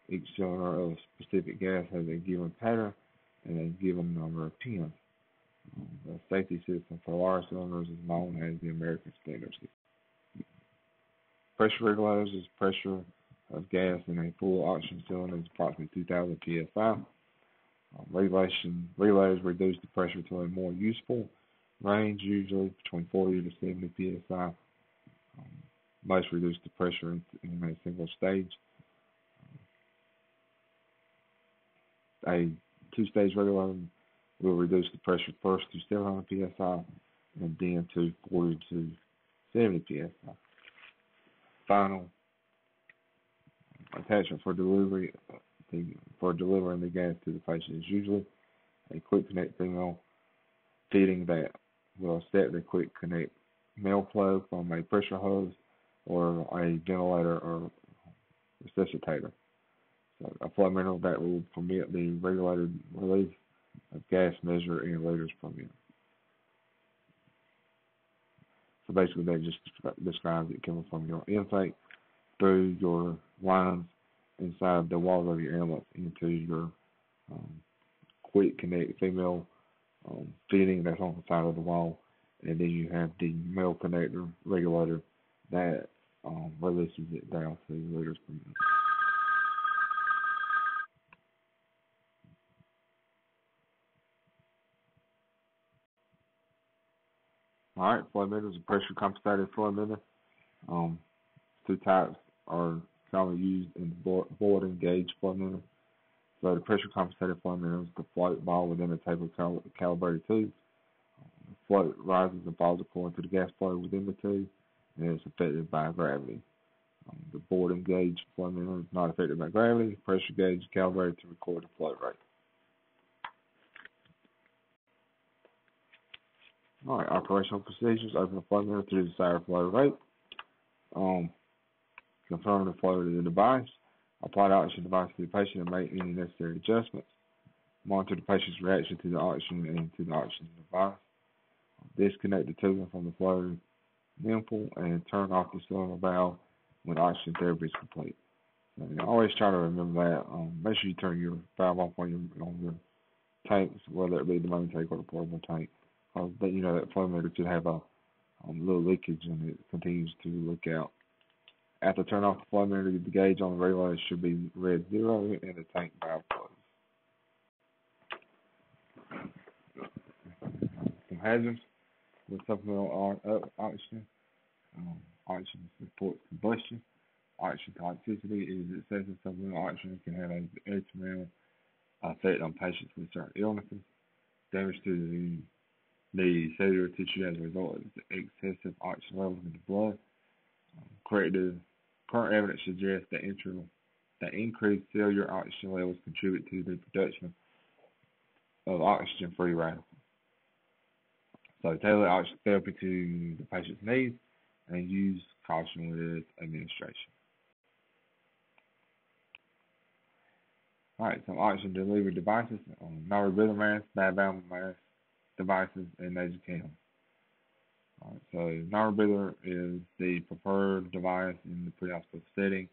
Each cylinder of a specific gas has a given pattern and a given number of pins. The safety system for large cylinders is known as the American Standard System. Pressure regulators is pressure of gas in a full oxygen cylinder is approximately 2,000 psi. Um, regulation regulators reduce the pressure to a more useful range, usually between 40 to 70 psi. Um, most reduce the pressure in, in a single stage. A two-stage regulator will reduce the pressure first to 700 psi and then to 40 to 70 psi. Final attachment for delivery for delivering the gas to the patient is usually a quick connect female feeding that will set the quick connect male flow from a pressure hose or a ventilator or resuscitator. So a flow meter that will permit the regulated release of gas measured in liters per minute. So basically that just describes it coming from your intake through your lines inside the walls of your inlet into your um, quick connect female um, fitting that's on the side of the wall, and then you have the male connector regulator that um, releases it down to liters per minute. All right, flow meters, a pressure compensated flow meter. Um, two types are commonly used in the Bourdon gauge flow meter. So the pressure compensated flow meter is the float ball within a table cal- calibrated tube. The float rises and falls according to the gas flow within the tube, and it's affected by gravity. Um, the Bourdon gauge flow meter is not affected by gravity. The pressure gauge is calibrated to record the flow rate. All right, operational procedures. Open the flow meter to the desired flow rate. Um, confirm the flow to the device. Apply the oxygen device to the patient and make any necessary adjustments. Monitor the patient's reaction to the oxygen and to the oxygen device. Disconnect the tubing from the flow nipple and turn off the cylinder valve when oxygen therapy is complete. So, you always try to remember that. Um, make sure you turn your valve off on your on your tanks, whether it be the main tank or the portable tank. Uh, that you know that flow meter could have a um, little leakage and it continues to look out. After turn off the flow meter, the gauge on the regulator should be read zero and the tank valve closed. Some hazards with supplemental oxygen. Um, oxygen supports combustion. Oxygen toxicity is excessive supplemental oxygen can have a detrimental effect on patients with certain illnesses. Damage to the the cellular tissue as a result of excessive oxygen levels in the blood. Um, corrective, current evidence suggests that, internal, that increased cellular oxygen levels contribute to the production of oxygen-free radicals. So tailor oxygen therapy to the patient's needs and use caution with administration. All right, some oxygen delivery devices: um, non-rebreather mask, diaphragm mask, devices and educate Right, so non-rebreather is the preferred device in the pre-hospital setting.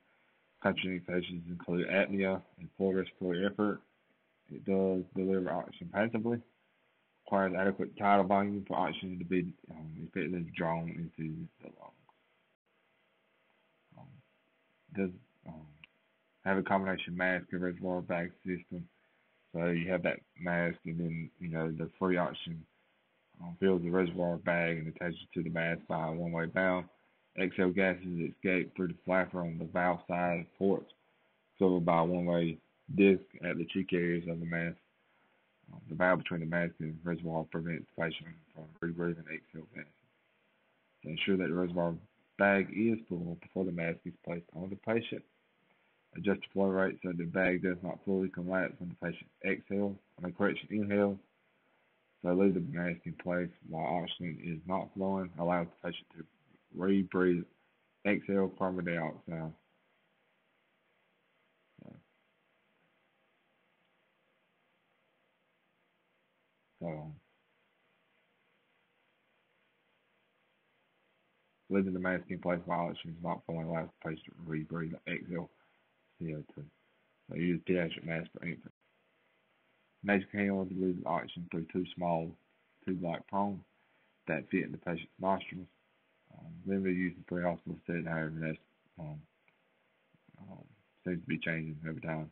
Contraindications include apnea and poor respiratory effort. It does deliver oxygen passively. Requires adequate tidal volume for oxygen to be um, effectively drawn into the lungs. Um, does um, have a combination mask and reservoir bag system so you have that mask, and then you know the free oxygen um, fills the reservoir bag and attaches to the mask by a one-way valve. Exhale gases escape through the flapper on the valve side ports, filled by a one-way disc at the cheek areas of the mask. Um, the valve between the mask and the reservoir prevents the patient from rebreathing exhale gases. To ensure that the reservoir bag is full before the mask is placed on the patient, Adjust the flow rate so the bag does not fully collapse when the patient exhales, I mean, correction, inhales. So leave the mask in place while oxygen is not flowing. Allow the patient to rebreathe, exhale carbon dioxide. So, Leaving the mask in place while oxygen is not fully allows the patient to rebreathe exhale CO2. So use pediatric mask for infants. Nasal cannula delivers oxygen through two small tube-like prongs that fit in the patient's nostrils. Um, limited use in pre-hospital setting, however, that's um, um, seems to be changing over time.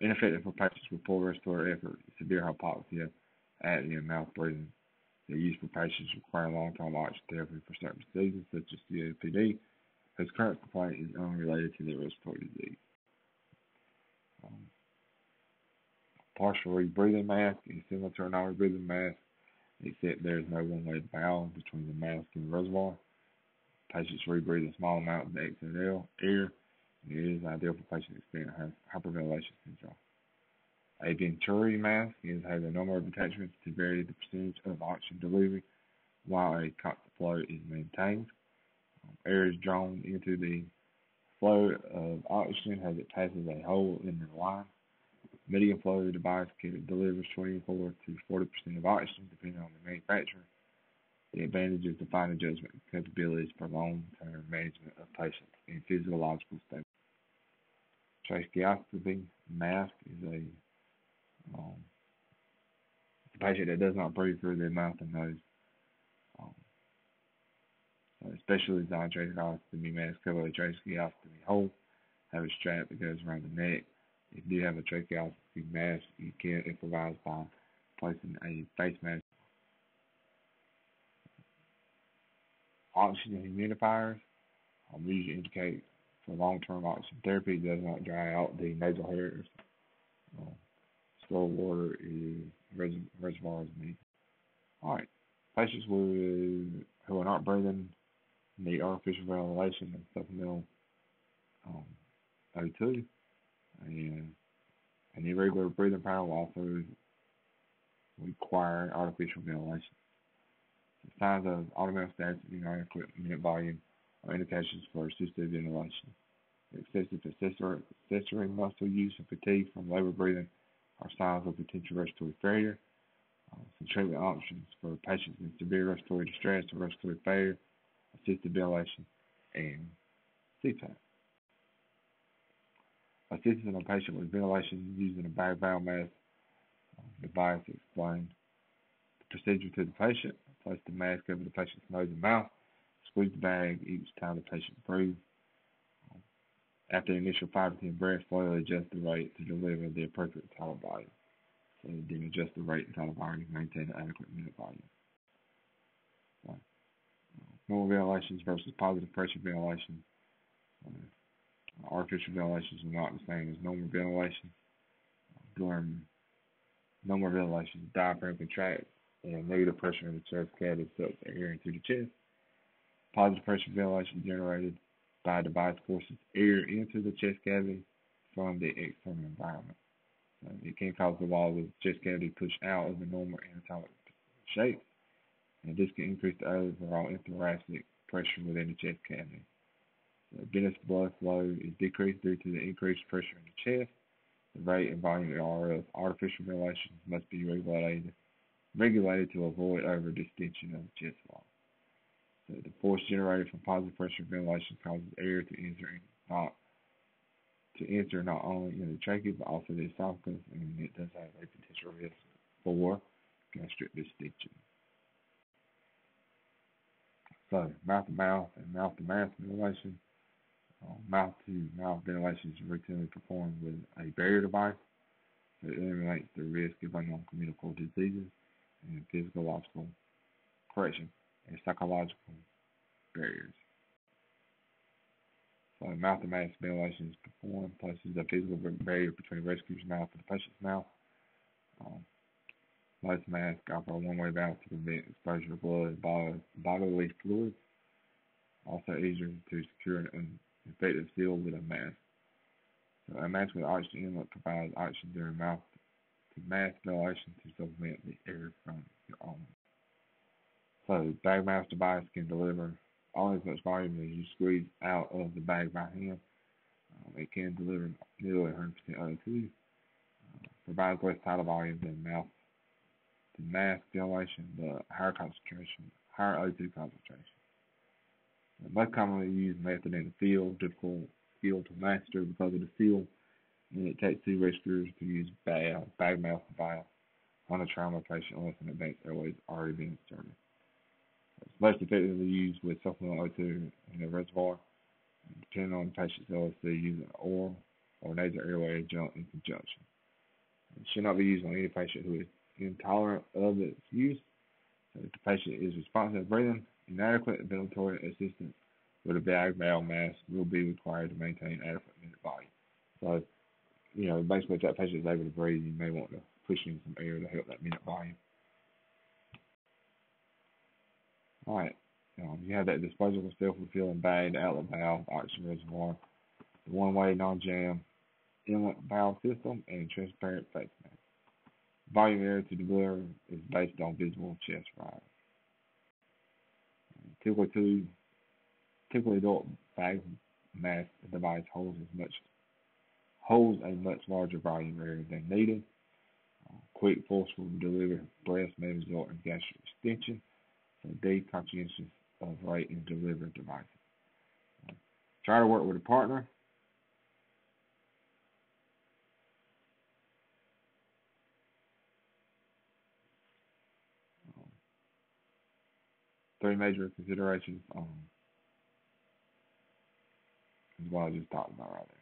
Ineffective for patients with poor respiratory effort, severe hypoxia, apnea, and mouth breathing. They're used for patients requiring long-term oxygen therapy for certain diseases, such as COPD, whose current complaint is unrelated to their respiratory disease. Um, partial rebreathing mask is similar to a non-rebreathing mask, except there is no one-way valve between the mask and the reservoir. Patients rebreathe a small amount of the exhaled air, and it is ideal for patients experiencing hyperventilation syndrome. A Venturi mask is has a number of attachments to vary the percentage of oxygen delivery while a constant flow is maintained. Um, air is drawn into the flow of oxygen as it passes a hole in the line. Medium flow device can delivers 24 to 40 percent of oxygen depending on the manufacturer. The advantages of fine adjustment capabilities for long-term management of patients in physiological state. Tracheostomy mask is a um, patient that does not breathe through their mouth and nose. Um, so especially designed tracheostomy mask cover a tracheostomy hole, have a strap that goes around the neck. If you do have a tracheostomy mask, you can improvise by placing a face mask. Oxygen humidifiers um, usually indicate for long-term oxygen therapy does not dry out the nasal hairs. Um, slow water is reservoirs need. All right, patients with who are not breathing need artificial ventilation and supplemental um, O2, and an irregular breathing pattern will also require artificial ventilation. Signs of automatic status in inadequate minute volume are indications for assisted ventilation. Excessive accessory muscle use and fatigue from labor breathing are signs of potential respiratory failure. Uh, some treatment options for patients in severe respiratory distress or respiratory failure, assisted ventilation, and CPAP. Assisting a patient with ventilation using a bag valve mask device explained the procedure to the patient. Place the mask over the patient's nose and mouth. Squeeze the bag each time the patient breathes. After the initial 5 to 10 breaths, slowly adjust the rate to deliver the appropriate tidal volume. So then adjust the rate and tidal volume to maintain an adequate minute volume. Normal ventilations versus positive pressure ventilation. Uh, artificial ventilations are not the same as normal ventilation. During normal ventilation, the diaphragm contracts and negative pressure in the chest cavity sucks air into the chest. Positive pressure ventilation generated by device forces air into the chest cavity from the external environment. So it can cause the wall of the chest cavity to push out of the normal anatomic shape, this can increase the overall intrathoracic pressure within the chest cavity. The venous blood flow is decreased due to the increased pressure in the chest. The rate and volume of artificial ventilation must be regulated, regulated to avoid over distension of the chest wall. The force generated from positive pressure ventilation causes air to enter not to enter not only in the trachea but also the esophagus, and it does have a potential risk for gastric distension. So, mouth to mouth and mouth to mouth ventilation. Uh, mouth to mouth ventilation is routinely performed with a barrier device that eliminates the risk of unknown communicable diseases and physical, physiological correction and psychological barriers. So mouth to mouth ventilation is performed, places a physical barrier between rescuer's mouth and the patient's mouth. Um, most masks offer a one-way valve to prevent exposure of blood, bodily fluids. Also easier to secure an effective seal with a mask. So a mask with oxygen inlet provides oxygen during mouth to mask ventilation to supplement the air from your own so bag mask device can deliver all as much volume as you squeeze out of the bag by hand. Um, it can deliver nearly 100% O2. Uh, provides less tidal volume than mouth to mask ventilation, but higher concentration, higher O2 concentration. The most commonly used method in the field, difficult field to master because of the seal, and it takes two rescuers to use bag, bag mouth valve on a trauma patient unless an advanced airway has already been inserted. It's most effectively used with supplemental O2 in the reservoir. Depending on the patient's LSD, using oral or nasal airway adjunct in conjunction. It should not be used on any patient who is intolerant of its use. If the patient is responsive breathing, inadequate ventilatory assistance with a bag valve mask will be required to maintain adequate minute volume. So, you know, basically if that patient is able to breathe, you may want to push in some air to help that minute volume. All right. Um, you have that disposable self-fulfilling bag, outlet valve, oxygen reservoir, the one-way non-jam inlet valve system, and transparent face mask. Volume to deliver is based on visible chest rise. Typically, two, typically adult bag mask device holds as much holds a much larger volume area than needed. Uh, quick, forceful delivery breath may result in gastric extension. So, be conscientious of right and delivery devices. Uh, try to work with a partner three major considerations um, is what I just talked about right there.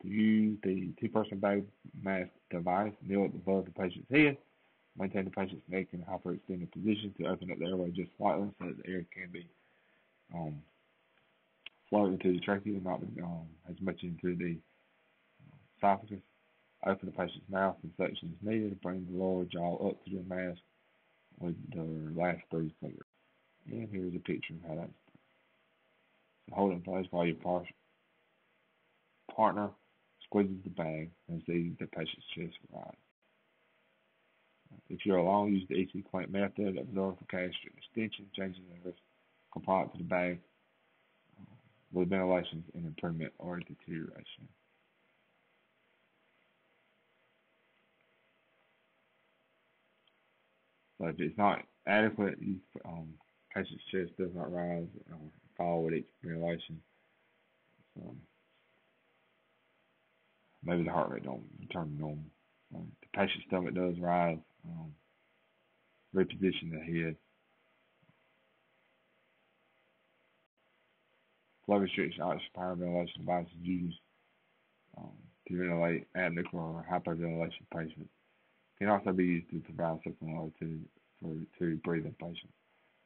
to use the two-person bag mask device, kneel above the patient's head, maintain the patient's neck in a hyperextended position to open up the airway just slightly so that the air can be um, flowed into the trachea, and not um, as much into the esophagus. Open the patient's mouth and suction sections needed to bring the lower jaw up to the mask with the last three fingers. And here's a picture of how that's done. So hold in place while your par- partner squeezes the bag and sees the patient's chest rise. If you're alone, use the EC clamp method, of gastric extension, changing the risk component to the bag with ventilation and improvement or deterioration. If it's not adequate, um, patient's chest does not rise or fall with each ventilation. So maybe the heart rate don't return to normal. Um, the patient's stomach does rise. Um, reposition the head. Flow restriction oxygen ventilation devices used um, to ventilate apneic or hyperventilation patients can also be used to provide supplemental to for to breathing patients.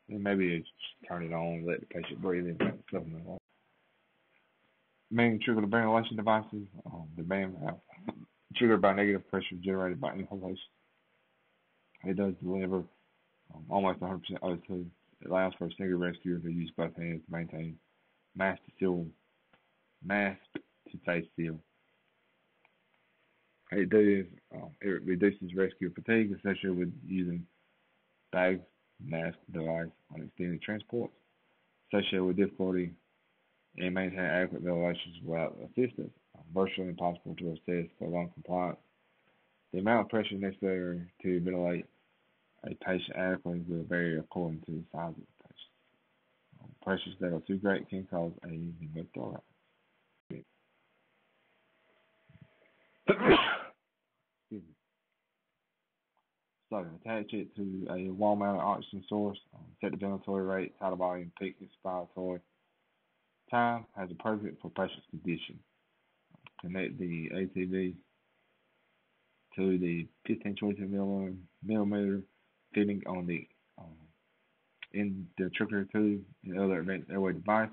And maybe turn it on, let the patient breathe in supplemental. Main trigger the ventilation devices, um, the demand valve, triggered by negative pressure generated by inhalation. It does deliver um, almost 100% O2. It allows for a single rescuer to use both hands to maintain mask to seal, mask to stay still it does um, it reduces rescue fatigue associated with using bags, mask, device on extended transports, associated with difficulty in maintaining adequate ventilations without assistance, um, virtually impossible to assess for lung compliance. The amount of pressure necessary to ventilate a patient adequately will vary according to the size of the patient. Um, pressures that are too great can cause a pneumothorax. So attach it to a wall-mounted oxygen source. Um, set the ventilatory rate, tidal volume, peak expiratory time as appropriate for patient's condition. Connect the ATV to the 1520 millimeter fitting on the um, in the trachea tube and other advanced airway device.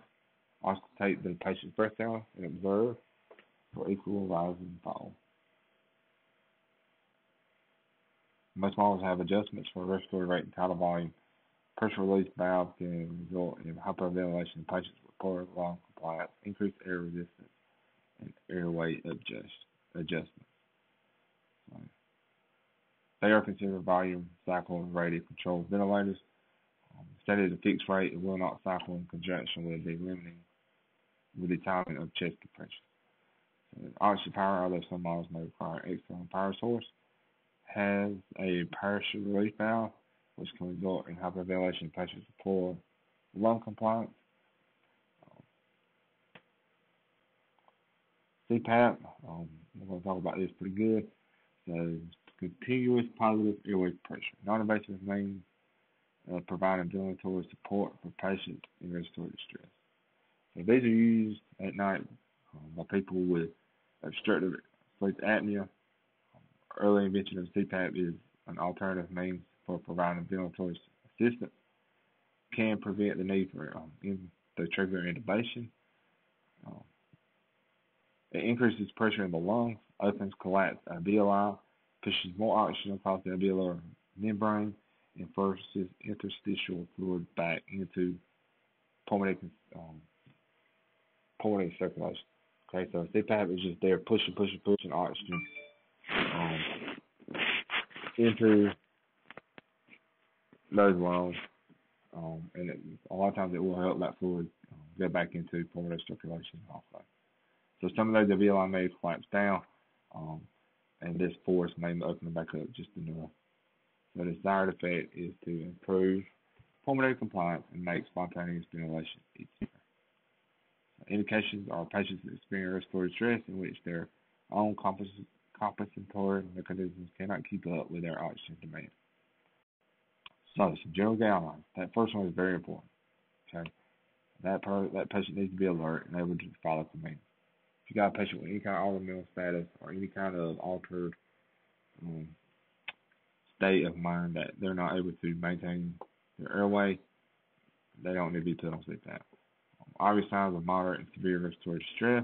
Also take the patient's breath down and observe for equal rise and fall. Most models have adjustments for respiratory rate and tidal volume. Pressure release valve can result in hyperventilation in patients with poor lung compliance, increased air resistance, and airway adjust, adjustments. So they are considered volume cycle rated controlled ventilators. Um, at a fixed rate, it will not cycle in conjunction with the limiting with the timing of chest compression. So, oxygen power, although some models may require external power source, has a parachute relief valve which can result in hyperventilation patients with poor lung compliance. CPAP, um, we're going to talk about this pretty good. So, continuous positive airway pressure. Non-invasive means uh, providing ventilatory support for patients in respiratory distress. So these are used at night um, by people with obstructive sleep apnea. Early invention of CPAP is an alternative means for providing ventilatory assistance. Can prevent the need for um, intratracheal intubation. Um, it increases pressure in the lungs, opens collapsed alveoli, pushes more oxygen across the alveolar membrane, and forces interstitial fluid back into pulmonary um, pulmonary circulation. Okay, so CPAP is just there pushing, pushing, pushing oxygen um, into those lungs, um, and it, a lot of times it will help that fluid um, get back into pulmonary circulation also. So some of those alveoli may collapse down, um, and this force may open them back up just enough. The desired effect is to improve pulmonary compliance and make spontaneous ventilation easier. Indications are patients experience respiratory stress in which their own compensatory mechanisms cannot keep up with their oxygen demand. So, some general guidelines. That first one is very important. Okay, that per, that patient needs to be alert and able to follow commands. If you got a patient with any kind of autoimmune status or any kind of altered um, state of mind that they're not able to maintain their airway, they don't need to be put on. Obvious signs of moderate and severe respiratory distress.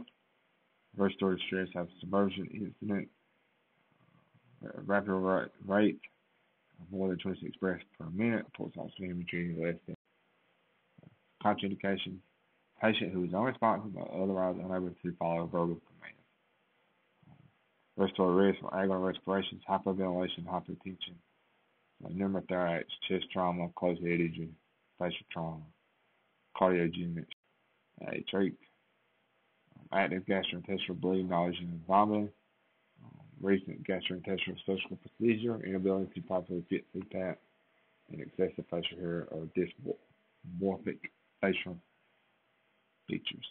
Respiratory distress has submersion incident, uh, rapid rate of more than 26 breaths per minute, pulse imagery less than contraindications. Patient who is unresponsive or otherwise unable to follow verbal commands. Respiratory risk for agonal respirations, hyperventilation, hypertension, pneumothorax, chest trauma, closed head injury, facial trauma, cardiogenic um, active gastrointestinal bleeding, nausea, and vomiting, recent gastrointestinal surgical procedure, inability to properly fit CPAP, and excessive facial hair or dysmorphic facial features.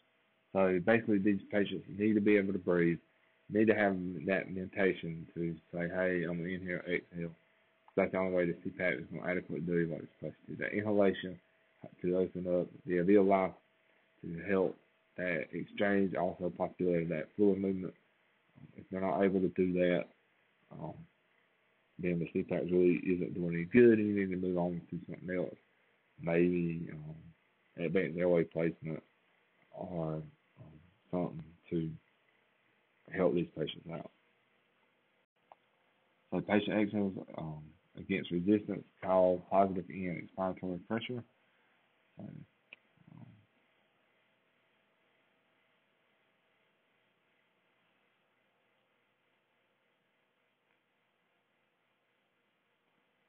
So basically, these patients need to be able to breathe, need to have that mentation to say, hey, I'm going to inhale, exhale. That's the only way the CPAP is going to adequately do what it's supposed to do. That inhalation to open up the alveoli to help that exchange, also of that fluid movement. If they're not able to do that, um, then the CPAP really isn't doing any good, and you need to move on to something else. Maybe um, advanced airway placement or um, something to help these patients out. So patient exhales um, against resistance cause positive end expiratory pressure. So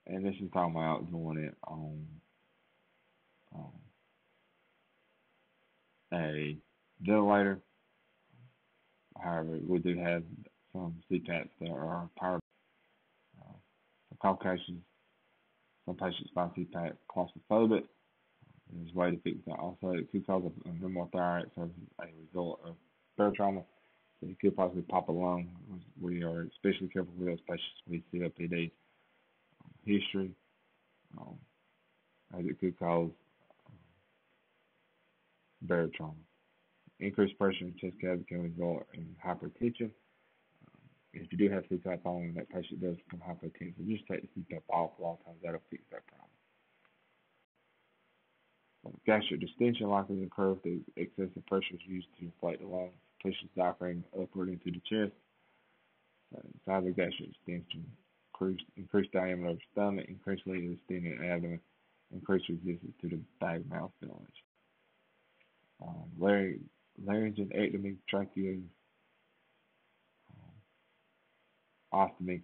and this is talking about doing it on um, a ventilator. However, we do have some CPAPs that are powered uh, for complications. Some patients find CPAP claustrophobic. There's a way to fix that. Also, it could cause a, a pneumothorax as a result of barotrauma. So it could possibly pop a lung. We are especially careful with those patients with COPD history, um, as it could cause um, trauma. Increased pressure in chest cavity can result in hypertension. Um, if you do have CPAP on, that patient does become hypertensive, just take the CPAP off a lot of times. That'll fix that problem. Gastric distension likely occurs if excessive pressure is used to inflate the lungs, pushes diaphragm upward into the chest. Uh, size of gastric distension increased, increased diameter of stomach, increased length of the and abdomen, increased resistance to the bag mouth ventilation. Um, larynx, laryngectomy, tracheostomy, um,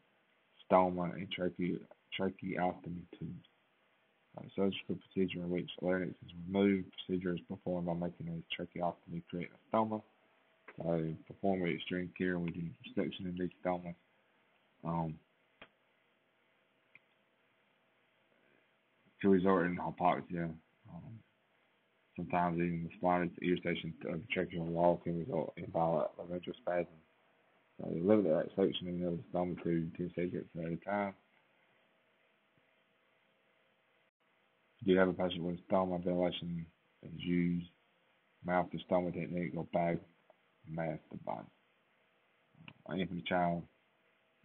stoma, and trache, tracheostomy tubes. Uh, surgical procedure in which larynx is removed. Procedure is performed by making a tracheostomy create a stoma. Uh, perform with extreme care with the resection in these stomas. Um, to result in hypoxia. Um, sometimes even the slightest irritation of the tracheal wall can result in violent laryngeal spasms. So limit that suctioning of the stomach to 10 seconds at a time. If you have a patient with stoma ventilation is used, mouth to stoma technique or bag mask device. An infant child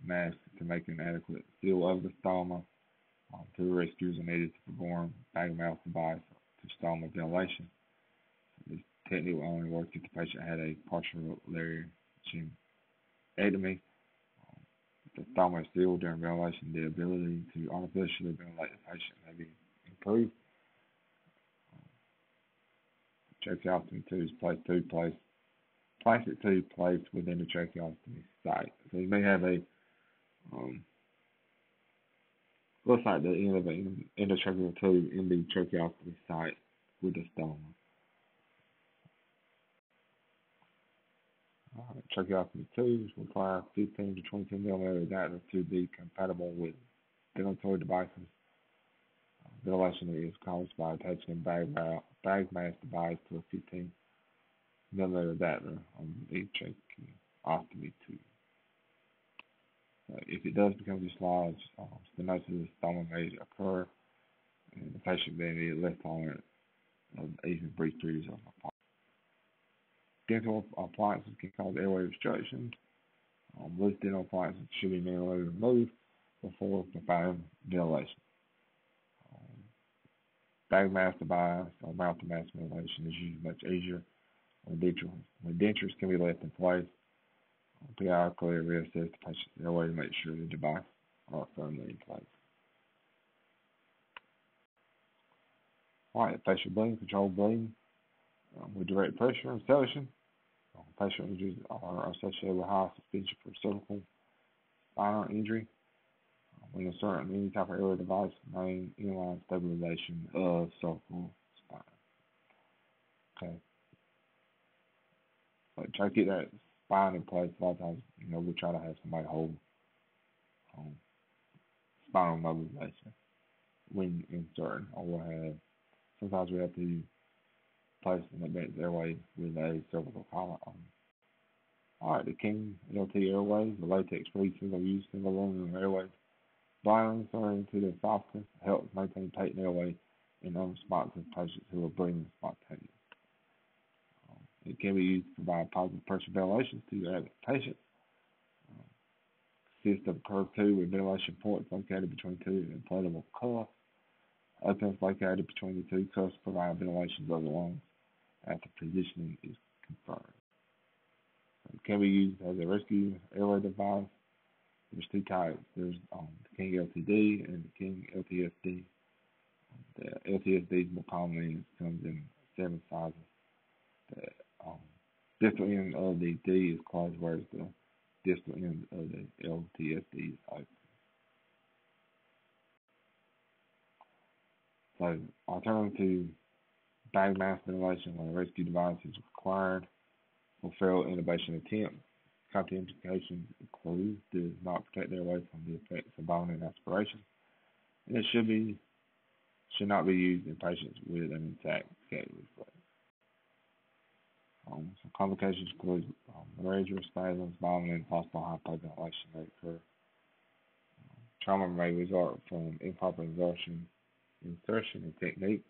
mask to make an adequate seal of the stoma. Um, two rescues are needed to perform bag mouth device to stoma ventilation. This technique will only work if the patient had a partial laryngectomy. Um, the stoma is during ventilation. The ability to artificially ventilate the patient may be improved. Um, tracheostomy tubes placed two place plastic tube placed within the tracheostomy site. So you may have a um, looks like the end of an endotracheal tube in the tracheostomy site with the stoma. Right, tracheostomy tubes require 15 to 22 millimeter diameter to be compatible with ventilatory devices. Ventilation is caused by attaching a bag, bag mask device to a 15 millimeter diameter on the tracheostomy tube. Uh, if it does become dislodged, um, stenosis of the stomach may occur, and the patient may be less tolerant of even brief periods of. Dental appliances can cause airway obstruction. Um, loose dental appliances should be manually removed before providing ventilation. Um, bag mask device or mouth to mask ventilation is usually much easier when dentures, when dentures can be left in place periodically reassess the patient's airway to make sure the device are firmly in place. All right, facial bleeding, control bleeding um, with direct pressure and sedation. Facial injuries are associated with high suspension for cervical spinal injury. Um, when inserting any type of airway device, main inline stabilization of cervical spine. Okay. So try to get that in place. A lot of times, you know, we try to have somebody hold um, spinal mobilization when inserting, or we'll have sometimes we have to place an advanced airway with a cervical collar on. All right, the King LT airways, the latex-free single-use single aluminum airways, blindly inserted into the esophagus helps maintain patent airway in unresponsive patients who are breathing spontaneously. It can be used to provide positive pressure ventilation to the patient. Um, consists of curved tube with ventilation ports located between two inflatable cuffs. Openings located between the two cuffs provide ventilation of the lungs after positioning is confirmed. It can be used as a rescue airway device. There's two types. There's um, the King LTD and the King LTSD. The LTSD is more commonly comes in seven sizes. The distal end of the D is whereas the distal end of the LTSD is open. So, alternative bag mask ventilation when a rescue device is required for failed intubation attempt, contraindications include does not protect the airway from the effects of bone and aspiration, and it should be should not be used in patients with an intact scaly reflex. Um, some complications include um, laryngeal spasms, vomiting, possible hypoventilation may occur. Um, trauma may result from improper insertion, insertion and technique.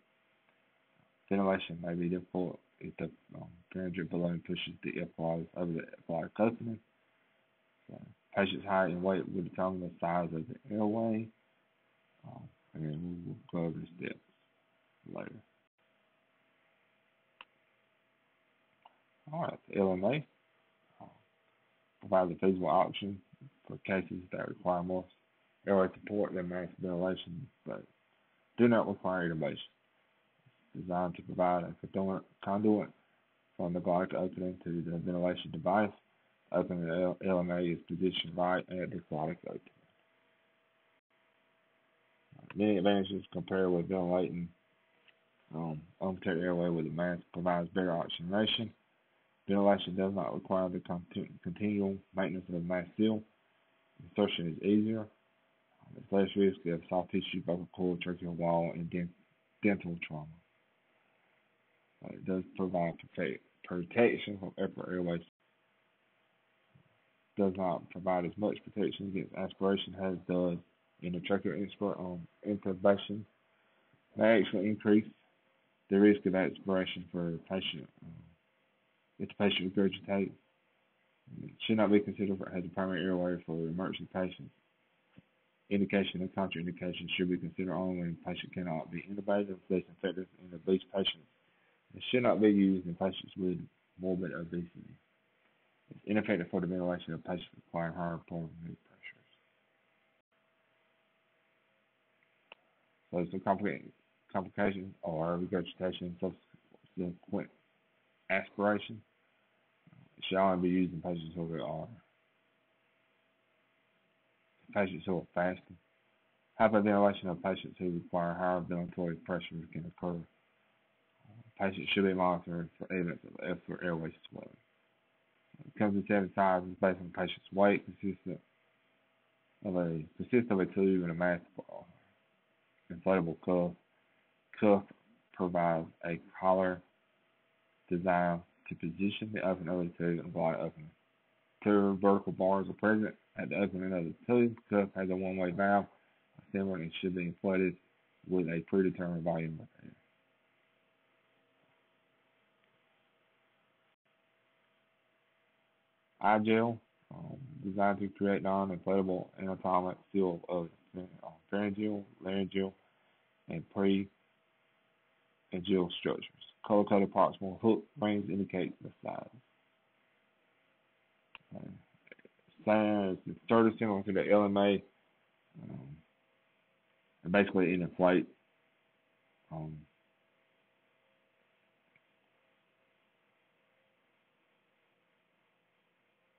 Ventilation may be difficult if the um, balloon pushes the earplugs over the earplug opening. So, patient's height and weight will determine the size of the airway. Um, and then we'll go over the steps later. All right, LMA uh, provides a feasible option for cases that require more airway support than max ventilation, but do not require intubation. Designed to provide a conduit from the glottic opening to the ventilation device. Opening the LMA is positioned right at the glottic opening. Many advantages compared with ventilating um, unprotected airway with a mask provides better oxygenation, Ventilation does not require the continual maintenance of the mask seal. Insertion is easier. There's less risk of soft tissue, vocal cord, tracheal wall, and dental trauma. Uh, it does provide protection from upper airways. Does not provide as much protection against aspiration as does endotracheal expert on intubation. May actually increase the risk of aspiration for patient um, if the patient regurgitates. It should not be considered as a primary airway for emergency patients. Indication and contraindication should be considered only when patient cannot be intubated, less infected in obese patients. It should not be used in patients with morbid obesity. It's ineffective for the ventilation of patients requiring higher pulmonary pressures. So some complications are regurgitation, subsequent aspiration. Should only be used in patients who are um, patients who are fasting. Hyperventilation of patients who require higher ventilatory pressures can occur. Patients should be monitored for evidence of upper airway swelling. It comes in seven sizes based on patient's weight, consistent of a consist of a tube and a mass inflatable cuff. Cuff provides a collar designed to position the of the tube and glide opening. Two vertical bars are present at the opening of the tube. The Cuff has a one-way valve assembly and should be inflated with a predetermined volume of iGel, um, designed to create non-inflatable anatomic seal of pharyngeal, laryngeal, and pre and structures. Color-coded proximal hook rings indicate the size. Okay. Sort of similar to the LMA. Um, and basically, it inflates um,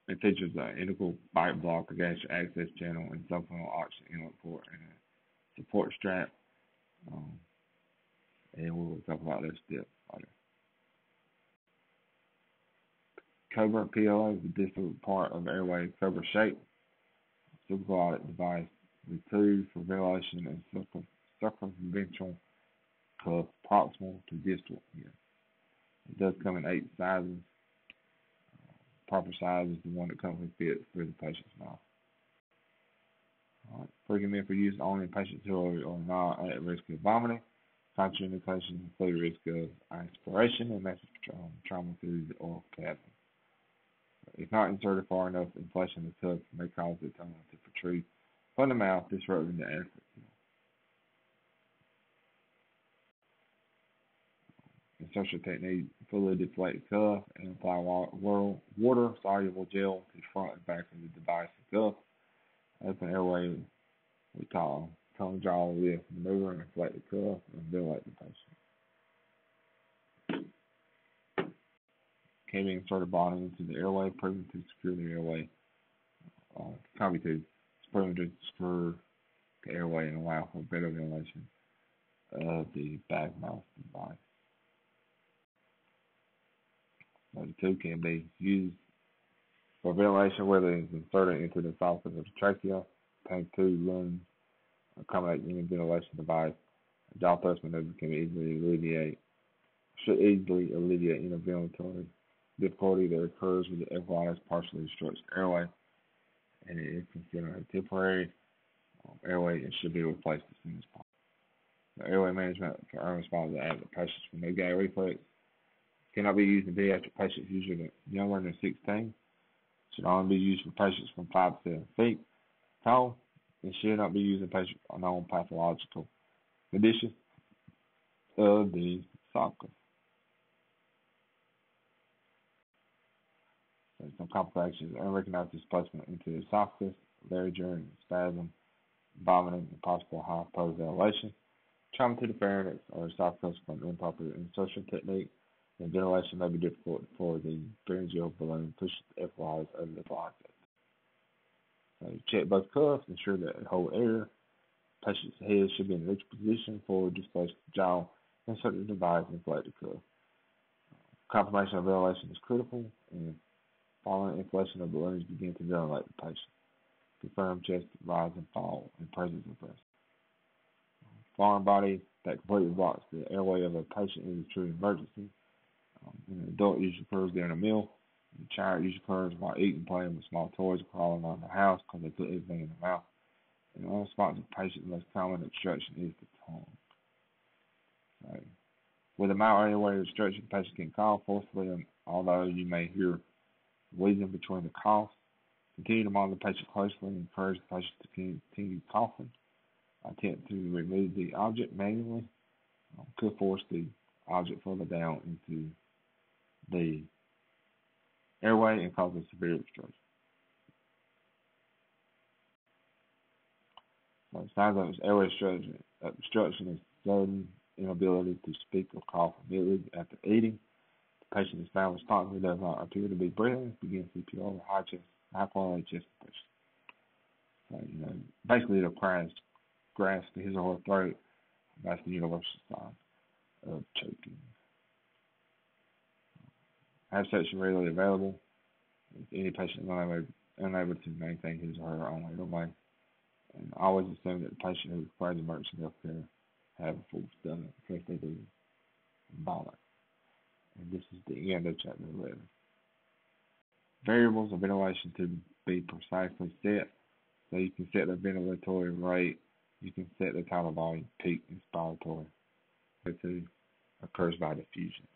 It features an integral bite block, a gas access channel, and supplemental oxygen inlet port, and a support strap. Um, and we'll talk about this step later. Cobra PLA is the distal part of airway cobra shape. Supraglottic device with tubes for ventilation and circumferential cuff proximal to distal. It does come in eight sizes proper size is the one that commonly fits for the patient's mouth. All right. Recommend for use only in patients who are, are not at risk of vomiting. Contraindications include risk of aspiration and massive um, trauma through the oral cavity. If not inserted far enough, inflation of the cuff may cause the tongue to protrude from the mouth, disrupting the adequate Insertion technique, fully deflate cuff and apply water soluble gel to front and back of the device and cuff. Open airway, we call tongue jaw lift maneuver and inflate the cuff and ventilate the patient. Can be inserted bottom into the airway, proven to secure the airway. Uh, copy to proven to secure the airway and allow for better ventilation of the back mouth device. The two can be used for ventilation, whether it's inserted into the esophagus of the trachea, tank tube, lungs, accommodate any ventilation device. Jaw maneuver can easily alleviate, should easily alleviate any ventilatory difficulty that occurs with the FYS partially obstructed airway, and it is considered a temporary um, airway and should be replaced as soon as possible. The airway management for unresponsive adult patients with no gag reflex Cannot be used in pediatric patients usually younger than 16. Should only be used for patients from 5 to 7 feet tall. It should not be used in patients with known pathological conditions of the esophagus. So some complications, unrecognized displacement into the esophagus, laryngeal spasm, vomiting, and possible hypoventilation, trauma to the pharynx or esophagus from improper insertion technique, and ventilation may be difficult for the pharyngeal balloon push the FYs over the bronchus. So check both cuffs, ensure that hold air. Patient's head should be in a neutral position for displace the jaw. Insert the device and inflate the cuff. Confirmation of ventilation is critical, and following of balloons begin to ventilate the patient. confirm chest rise and fall in presence of breath. Foreign body that completely blocks the airway of a patient is a true emergency. Um, an adult usually occurs during a meal. The child usually occurs while eating, playing with small toys, crawling around the house because they put everything in the mouth. In unresponsive patient, the most common obstruction is the tongue. So, with a mild airway obstruction, the patient can cough forcefully, and although you may hear wheezing between the coughs. Continue to monitor the patient closely and encourage the patient to continue coughing. Attempt to remove the object manually um, could force the object further down into the airway and cause a severe obstruction. So signs of airway obstruction, obstruction is sudden inability to speak or cough immediately after eating. Patient is found responsive does not uh, appear to be breathing. Begin CPR with high chest, high quality chest compression. So, you know, basically it'll grasp, grasp his or her throat. That's the universal sign of choking. Have suction readily available. If any patient is unable, unable to maintain his or her own airway, and always assume that the patient who requires emergency health care have a full stomach because they do vomit. And this is the end of chapter 11. Variables of ventilation to be precisely set. So you can set the ventilatory rate, you can set the tidal volume, peak, inspiratory. Two occurs by diffusion.